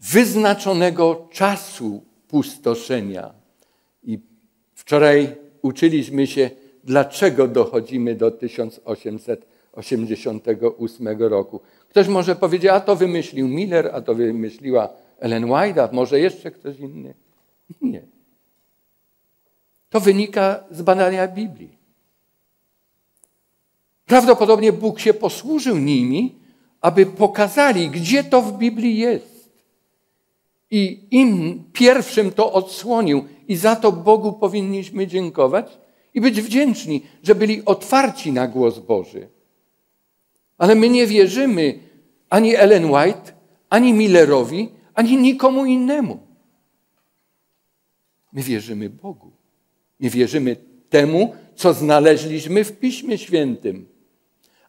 wyznaczonego czasu pustoszenia. I wczoraj uczyliśmy się, dlaczego dochodzimy do 1888 roku. Ktoś może powiedzieć, a to wymyślił Miller, a to wymyśliła Ellen White, a może jeszcze ktoś inny. Nie. To wynika z badania Biblii. Prawdopodobnie Bóg się posłużył nimi, aby pokazali, gdzie to w Biblii jest. I im pierwszym to odsłonił, i za to Bogu powinniśmy dziękować i być wdzięczni, że byli otwarci na głos Boży. Ale my nie wierzymy ani Ellen White, ani Millerowi, ani nikomu innemu. My wierzymy Bogu. Nie wierzymy temu, co znaleźliśmy w Piśmie Świętym.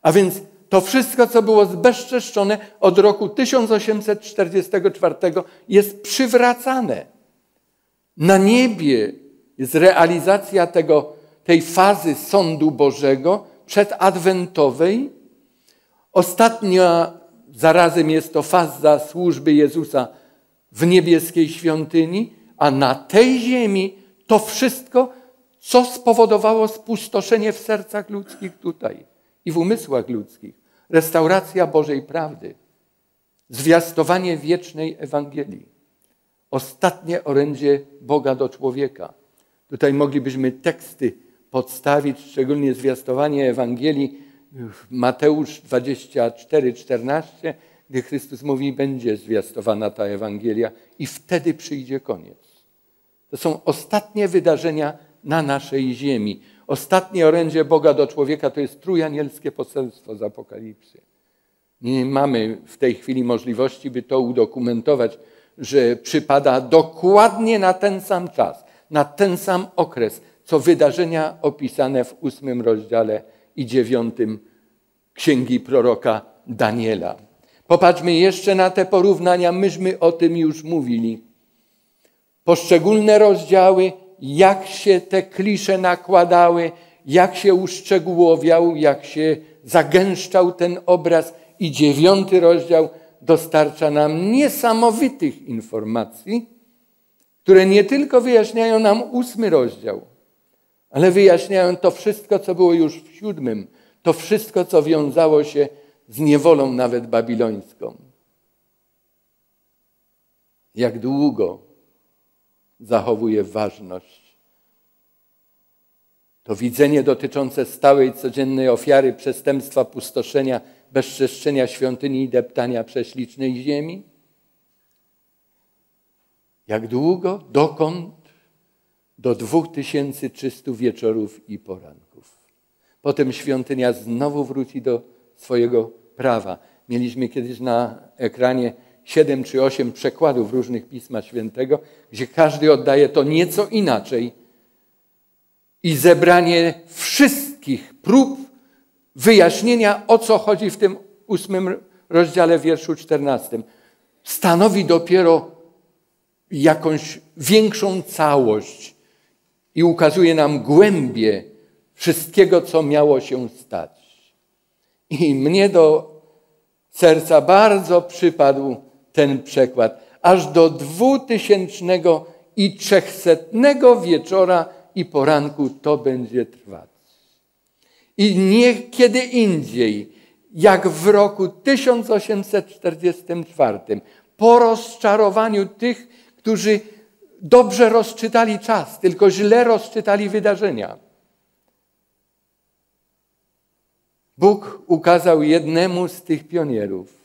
A więc to wszystko, co było zbezczeszczone od roku 1844 jest przywracane. Na niebie jest realizacja tego, tej fazy sądu Bożego przedadwentowej. Ostatnia zarazem jest to faza służby Jezusa w niebieskiej świątyni, a na tej ziemi to wszystko, co spowodowało spustoszenie w sercach ludzkich tutaj i w umysłach ludzkich. Restauracja Bożej prawdy, zwiastowanie wiecznej Ewangelii, ostatnie orędzie Boga do człowieka. Tutaj moglibyśmy teksty podstawić, szczególnie zwiastowanie Ewangelii Mateusz 24, 14, gdy Chrystus mówi, będzie zwiastowana ta Ewangelia i wtedy przyjdzie koniec. To są ostatnie wydarzenia na naszej ziemi. Ostatnie orędzie Boga do człowieka to jest trójanielskie poselstwo z Apokalipsy. Nie mamy w tej chwili możliwości, by to udokumentować, że przypada dokładnie na ten sam czas, na ten sam okres, co wydarzenia opisane w ósmym rozdziale i dziewiątym księgi proroka Daniela. Popatrzmy jeszcze na te porównania, myśmy o tym już mówili. Poszczególne rozdziały jak się te klisze nakładały, jak się uszczegółowiał, jak się zagęszczał ten obraz. I dziewiąty rozdział dostarcza nam niesamowitych informacji, które nie tylko wyjaśniają nam ósmy rozdział, ale wyjaśniają to wszystko, co było już w siódmym, to wszystko, co wiązało się z niewolą nawet babilońską. Jak długo zachowuje ważność. To widzenie dotyczące stałej, codziennej ofiary przestępstwa pustoszenia, bezczeszczenia świątyni i deptania prześlicznej ziemi? Jak długo? Dokąd? Do 2300 wieczorów i poranków. Potem świątynia znowu wróci do swojego prawa. Mieliśmy kiedyś na ekranie siedem czy osiem przekładów różnych Pisma Świętego, gdzie każdy oddaje to nieco inaczej. I zebranie wszystkich prób wyjaśnienia, o co chodzi w tym ósmym rozdziale wierszu czternastym, stanowi dopiero jakąś większą całość i ukazuje nam głębię wszystkiego, co miało się stać. I mnie do serca bardzo przypadł ten przekład. Aż do dwutysięcznego i trzechsetnego wieczora i poranku to będzie trwać. I nie kiedy indziej, jak w roku 1844, po rozczarowaniu tych, którzy dobrze rozczytali czas, tylko źle rozczytali wydarzenia. Bóg ukazał jednemu z tych pionierów,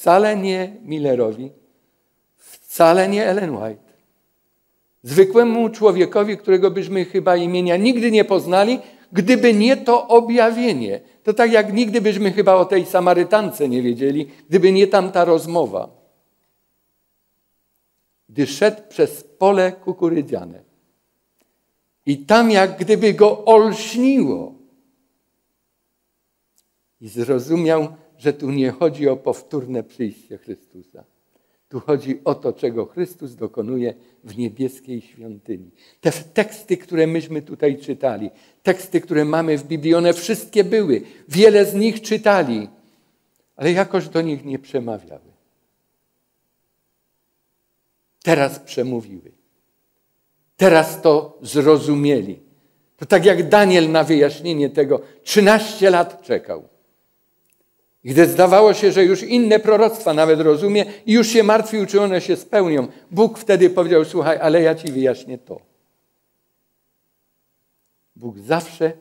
Wcale nie Millerowi, wcale nie Ellen White. Zwykłemu człowiekowi, którego byśmy chyba imienia nigdy nie poznali, gdyby nie to objawienie. To tak jak nigdy byśmy chyba o tej Samarytance nie wiedzieli, gdyby nie tamta rozmowa. gdy szedł przez pole kukurydziane. I tam jak gdyby go olśniło. I zrozumiał, że tu nie chodzi o powtórne przyjście Chrystusa. Tu chodzi o to, czego Chrystus dokonuje w niebieskiej świątyni. Te teksty, które myśmy tutaj czytali, teksty, które mamy w Biblii, one wszystkie były. Wiele z nich czytali, ale jakoś do nich nie przemawiały. Teraz przemówiły. Teraz to zrozumieli. To tak jak Daniel na wyjaśnienie tego 13 lat czekał. Gdy zdawało się, że już inne proroctwa nawet rozumie i już się martwił, czy one się spełnią, Bóg wtedy powiedział: Słuchaj, ale ja ci wyjaśnię to. Bóg zawsze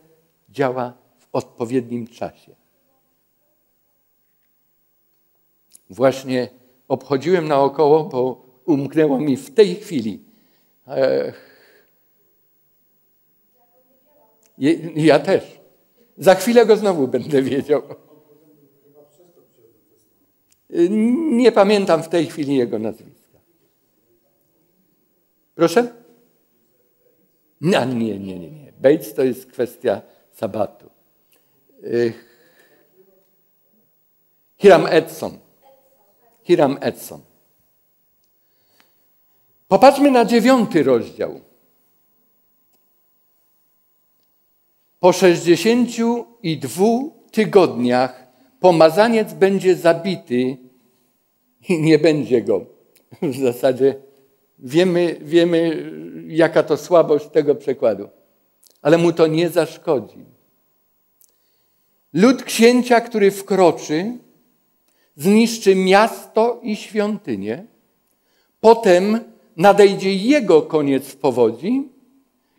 działa w odpowiednim czasie. Właśnie obchodziłem naokoło, bo umknęło mi w tej chwili. Ja też. Za chwilę go znowu będę wiedział. Nie pamiętam w tej chwili jego nazwiska. Proszę? No, nie, nie, nie, nie. Bates to jest kwestia sabatu. Hiram Edson. Hiram Edson. Popatrzmy na dziewiąty rozdział. Po sześćdziesięciu i dwóch tygodniach pomazaniec będzie zabity i nie będzie go. W zasadzie wiemy, wiemy, jaka to słabość tego przekładu. Ale mu to nie zaszkodzi. Lud księcia, który wkroczy, zniszczy miasto i świątynię. Potem nadejdzie jego koniec w powodzi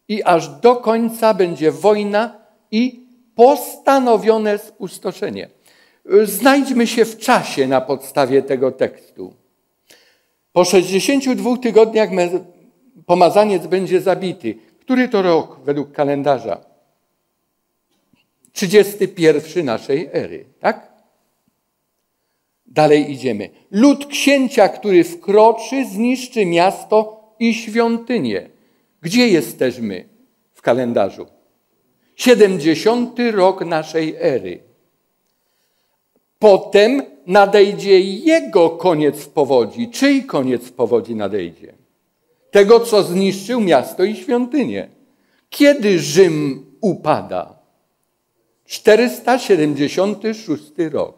i aż do końca będzie wojna i postanowione spustoszenie. Znajdźmy się w czasie na podstawie tego tekstu. Po 62 tygodniach pomazaniec będzie zabity. Który to rok według kalendarza? 31 naszej ery, tak? Dalej idziemy. Lud księcia, który wkroczy, zniszczy miasto i świątynię. Gdzie jesteśmy w kalendarzu? 70 rok naszej ery. Potem nadejdzie jego koniec powodzi. Czyj koniec powodzi nadejdzie? Tego, co zniszczył miasto i świątynię. Kiedy Rzym upada? 476 rok.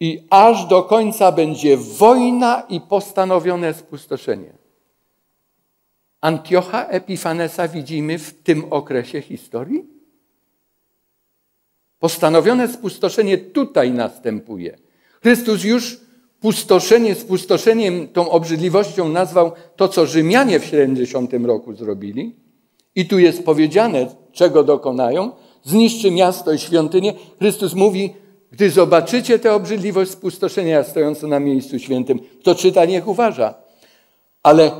I aż do końca będzie wojna i postanowione spustoszenie. Antiocha Epifanesa widzimy w tym okresie historii? Postanowione spustoszenie tutaj następuje. Chrystus już pustoszenie spustoszeniem, tą obrzydliwością nazwał to, co Rzymianie w 70 roku zrobili. I tu jest powiedziane, czego dokonają. Zniszczy miasto i świątynię. Chrystus mówi, gdy zobaczycie tę obrzydliwość spustoszenia stojącą na miejscu świętym, kto czyta, niech uważa. Ale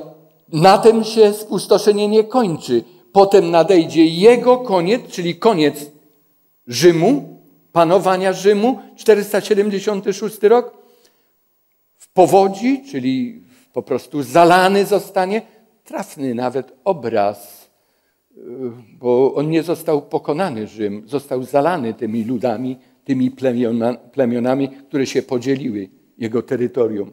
na tym się spustoszenie nie kończy. Potem nadejdzie jego koniec, czyli koniec Rzymu, panowania Rzymu, 476 rok. W powodzi, czyli po prostu zalany zostanie, trafny nawet obraz, bo on nie został pokonany Rzym, został zalany tymi ludami, tymi plemionami, które się podzieliły jego terytorium.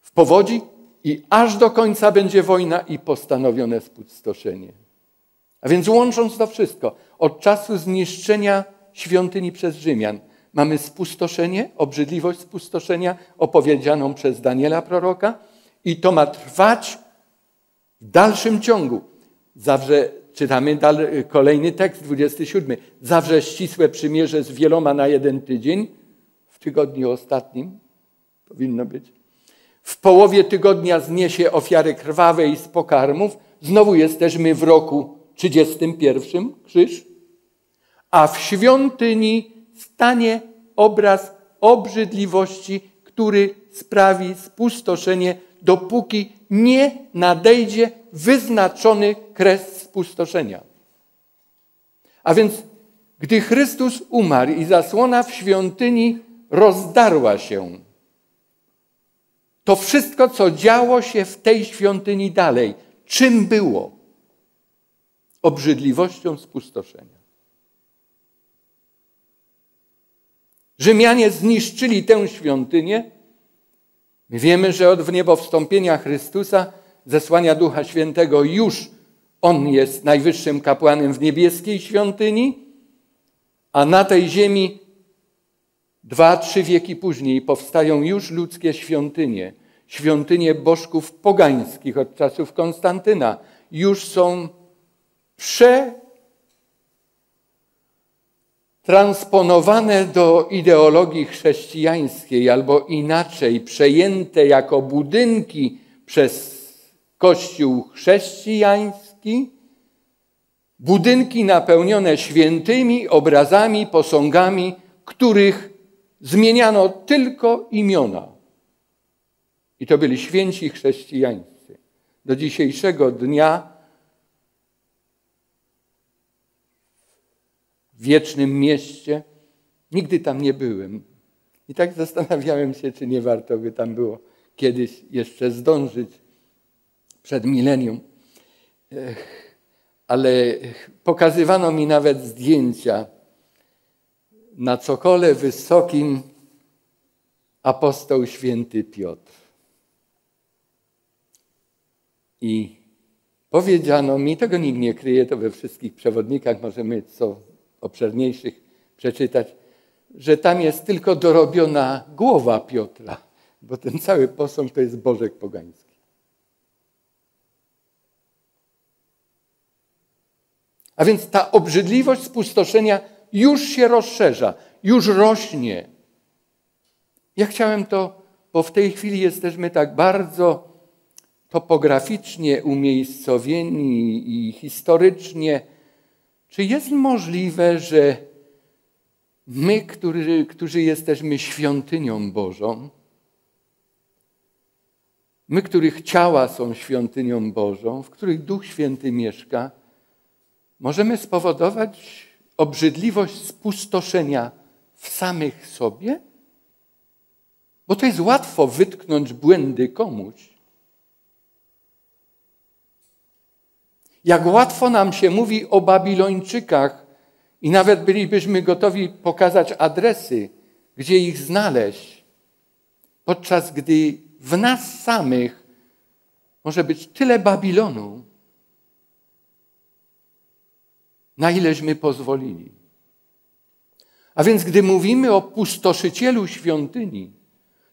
W powodzi i aż do końca będzie wojna i postanowione spustoszenie. A więc łącząc to wszystko, od czasu zniszczenia świątyni przez Rzymian mamy spustoszenie, obrzydliwość spustoszenia opowiedzianą przez Daniela proroka i to ma trwać w dalszym ciągu. Zawrze, czytamy kolejny tekst, 27. Zawrze ścisłe przymierze z wieloma na jeden tydzień, w tygodniu ostatnim powinno być. W połowie tygodnia zniesie ofiary krwawe i z pokarmów. Znowu jesteśmy w roku 31, krzyż. A w świątyni stanie obraz obrzydliwości, który sprawi spustoszenie, dopóki nie nadejdzie wyznaczony kres spustoszenia. A więc, gdy Chrystus umarł i zasłona w świątyni rozdarła się, to wszystko, co działo się w tej świątyni dalej, czym było? Obrzydliwością spustoszenia. Rzymianie zniszczyli tę świątynię. My wiemy, że od wniebowstąpienia Chrystusa, zesłania Ducha Świętego, już On jest najwyższym kapłanem w niebieskiej świątyni, a na tej ziemi dwa, trzy wieki później powstają już ludzkie świątynie. Świątynie bożków pogańskich od czasów Konstantyna już są prze transponowane do ideologii chrześcijańskiej, albo inaczej, przejęte jako budynki przez Kościół chrześcijański, budynki napełnione świętymi obrazami, posągami, których zmieniano tylko imiona. I to byli święci chrześcijańscy. Do dzisiejszego dnia wiecznym mieście. Nigdy tam nie byłem. I tak zastanawiałem się, czy nie warto by tam było kiedyś jeszcze zdążyć przed milenium. Ale pokazywano mi nawet zdjęcia na cokole wysokim apostoł święty Piotr. I powiedziano mi, tego nikt nie kryje, to we wszystkich przewodnikach możemy co obszerniejszych przeczytać, że tam jest tylko dorobiona głowa Piotra, bo ten cały posąg to jest Bożek Pogański. A więc ta obrzydliwość spustoszenia już się rozszerza, już rośnie. Ja chciałem to, bo w tej chwili jesteśmy tak bardzo topograficznie umiejscowieni i historycznie czy jest możliwe, że my, którzy, którzy jesteśmy świątynią Bożą, my, których ciała są świątynią Bożą, w których Duch Święty mieszka, możemy spowodować obrzydliwość spustoszenia w samych sobie? Bo to jest łatwo wytknąć błędy komuś. Jak łatwo nam się mówi o Babilończykach i nawet bylibyśmy gotowi pokazać adresy, gdzie ich znaleźć, podczas gdy w nas samych może być tyle Babilonu, na ileśmy pozwolili. A więc gdy mówimy o pustoszycielu świątyni,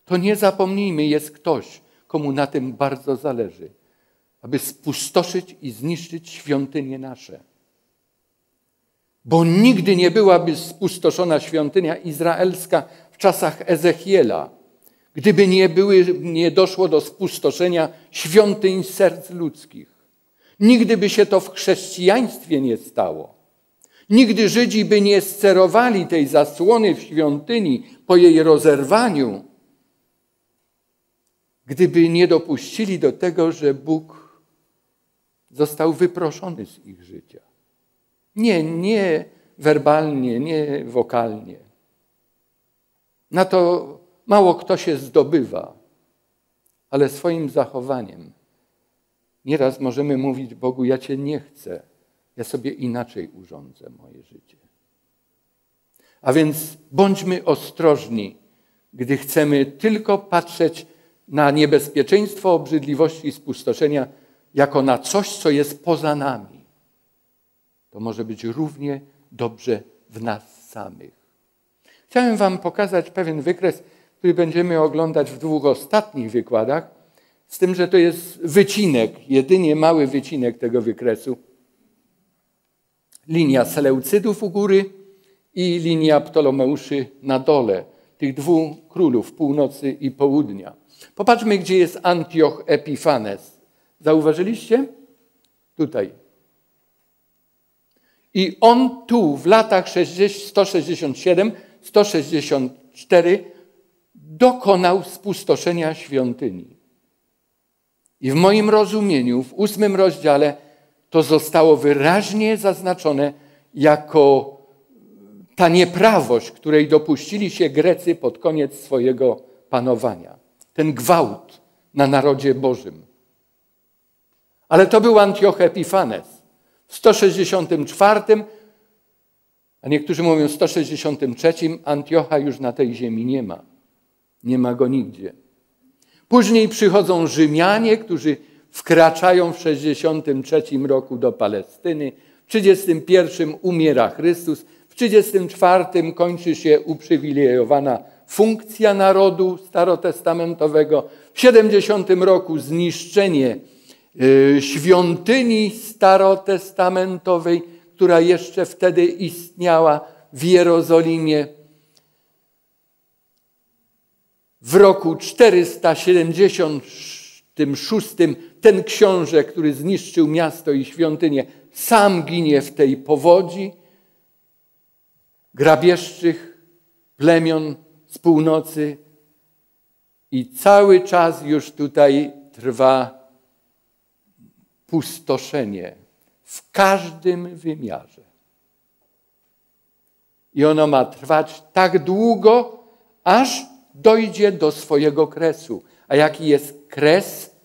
to nie zapomnijmy, jest ktoś, komu na tym bardzo zależy aby spustoszyć i zniszczyć świątynie nasze. Bo nigdy nie byłaby spustoszona świątynia izraelska w czasach Ezechiela, gdyby nie, były, nie doszło do spustoszenia świątyń serc ludzkich. Nigdy by się to w chrześcijaństwie nie stało. Nigdy Żydzi by nie scerowali tej zasłony w świątyni po jej rozerwaniu, gdyby nie dopuścili do tego, że Bóg został wyproszony z ich życia. Nie, nie werbalnie, nie wokalnie. Na to mało kto się zdobywa, ale swoim zachowaniem. Nieraz możemy mówić Bogu: Ja Cię nie chcę, ja sobie inaczej urządzę moje życie. A więc bądźmy ostrożni, gdy chcemy tylko patrzeć na niebezpieczeństwo obrzydliwości i spustoszenia jako na coś, co jest poza nami. To może być równie dobrze w nas samych. Chciałem Wam pokazać pewien wykres, który będziemy oglądać w dwóch ostatnich wykładach, z tym, że to jest wycinek, jedynie mały wycinek tego wykresu. Linia Seleucydów u góry i linia Ptolomeuszy na dole, tych dwóch królów północy i południa. Popatrzmy, gdzie jest Antioch Epifanes. Zauważyliście? Tutaj. I on tu w latach 167-164 dokonał spustoszenia świątyni. I w moim rozumieniu, w ósmym rozdziale, to zostało wyraźnie zaznaczone jako ta nieprawość, której dopuścili się Grecy pod koniec swojego panowania. Ten gwałt, na narodzie Bożym. Ale to był Antioch Epifanes. W 164, a niektórzy mówią w 163, Antiocha już na tej ziemi nie ma. Nie ma go nigdzie. Później przychodzą Rzymianie, którzy wkraczają w 63 roku do Palestyny. W 31 umiera Chrystus. W 34 kończy się uprzywilejowana funkcja narodu starotestamentowego. W 70 roku zniszczenie świątyni starotestamentowej, która jeszcze wtedy istniała w Jerozolimie. W roku 476 ten książę, który zniszczył miasto i świątynię, sam ginie w tej powodzi grabieżczych plemion z północy i cały czas już tutaj trwa pustoszenie w każdym wymiarze. I ono ma trwać tak długo, aż dojdzie do swojego kresu. A jaki jest kres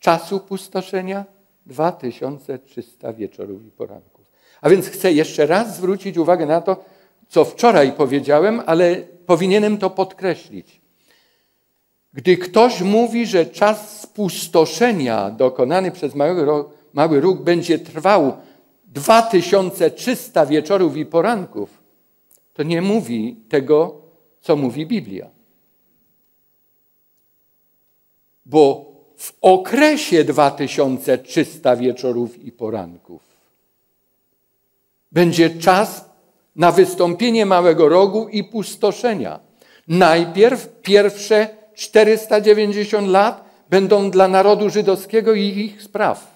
czasu pustoszenia? 2300 wieczorów i poranków. A więc chcę jeszcze raz zwrócić uwagę na to, co wczoraj powiedziałem, ale powinienem to podkreślić. Gdy ktoś mówi, że czas spustoszenia dokonany przez mały, mały róg będzie trwał 2300 wieczorów i poranków, to nie mówi tego, co mówi Biblia. Bo w okresie 2300 wieczorów i poranków będzie czas na wystąpienie małego rogu i pustoszenia. Najpierw pierwsze 490 lat będą dla narodu żydowskiego i ich spraw.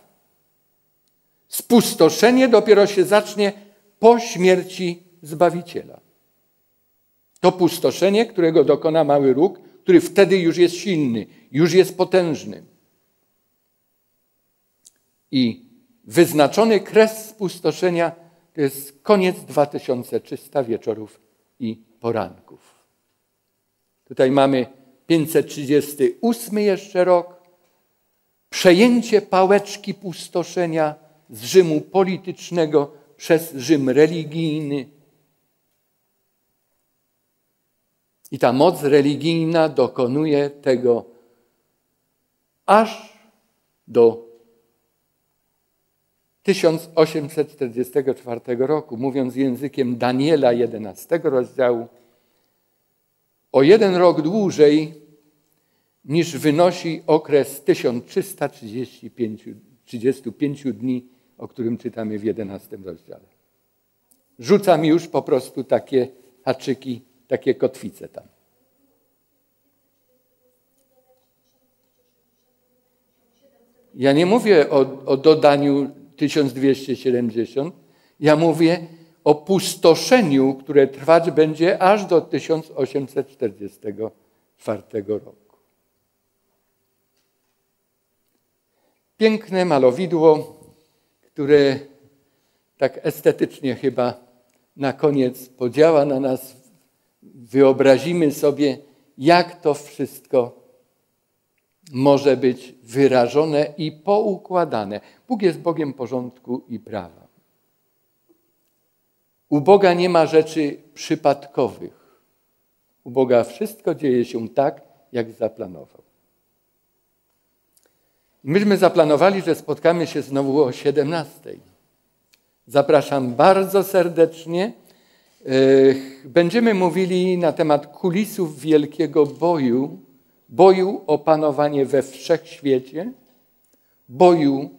Spustoszenie dopiero się zacznie po śmierci Zbawiciela. To pustoszenie, którego dokona mały róg, który wtedy już jest silny, już jest potężny. I wyznaczony kres spustoszenia to jest koniec 2300 wieczorów i poranków. Tutaj mamy 538 jeszcze rok. Przejęcie pałeczki pustoszenia z Rzymu politycznego przez Rzym religijny. I ta moc religijna dokonuje tego aż do 1844 roku, mówiąc językiem Daniela 11 rozdziału, o jeden rok dłużej niż wynosi okres 1335 dni, o którym czytamy w 11 rozdziale. Rzucam już po prostu takie haczyki, takie kotwice tam. Ja nie mówię o, o dodaniu 1270. Ja mówię o pustoszeniu, które trwać będzie aż do 1844 roku. Piękne malowidło, które tak estetycznie chyba na koniec podziała na nas. Wyobrazimy sobie, jak to wszystko może być wyrażone i poukładane. Bóg jest Bogiem porządku i prawa. U Boga nie ma rzeczy przypadkowych. U Boga wszystko dzieje się tak, jak zaplanował. Myśmy zaplanowali, że spotkamy się znowu o 17. Zapraszam bardzo serdecznie. Będziemy mówili na temat kulisów wielkiego boju, boju o panowanie we wszechświecie, boju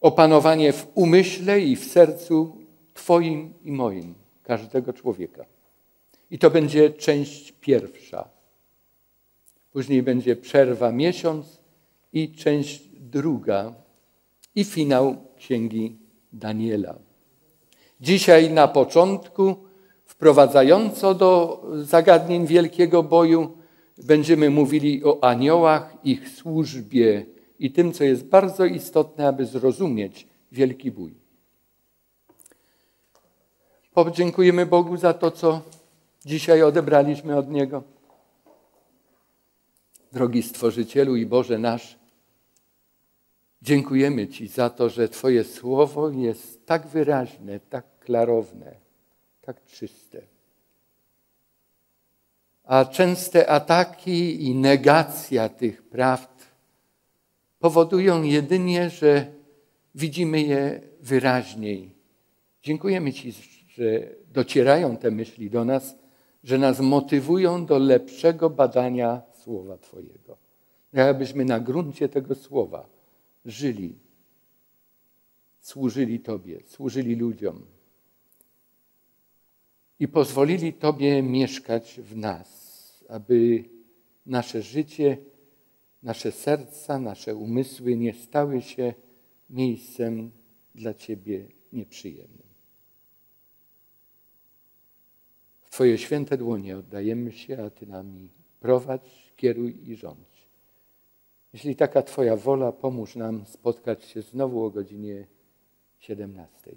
o panowanie w umyśle i w sercu Twoim i moim, każdego człowieka. I to będzie część pierwsza. Później będzie przerwa miesiąc i część druga i finał księgi Daniela. Dzisiaj na początku, wprowadzająco do zagadnień wielkiego boju, będziemy mówili o aniołach, ich służbie i tym, co jest bardzo istotne, aby zrozumieć wielki bój. Podziękujemy Bogu za to, co dzisiaj odebraliśmy od Niego. Drogi Stworzycielu i Boże nasz, dziękujemy Ci za to, że Twoje słowo jest tak wyraźne, tak klarowne, tak czyste. A częste ataki i negacja tych prawd powodują jedynie, że widzimy je wyraźniej. Dziękujemy Ci, że docierają te myśli do nas, że nas motywują do lepszego badania Słowa Twojego. Abyśmy na gruncie tego Słowa żyli, służyli Tobie, służyli ludziom i pozwolili Tobie mieszkać w nas, aby nasze życie, nasze serca, nasze umysły nie stały się miejscem dla Ciebie nieprzyjemnym. W Twoje święte dłonie oddajemy się, a Ty nami prowadź, kieruj i rządź. Jeśli taka Twoja wola, pomóż nam spotkać się znowu o godzinie 17.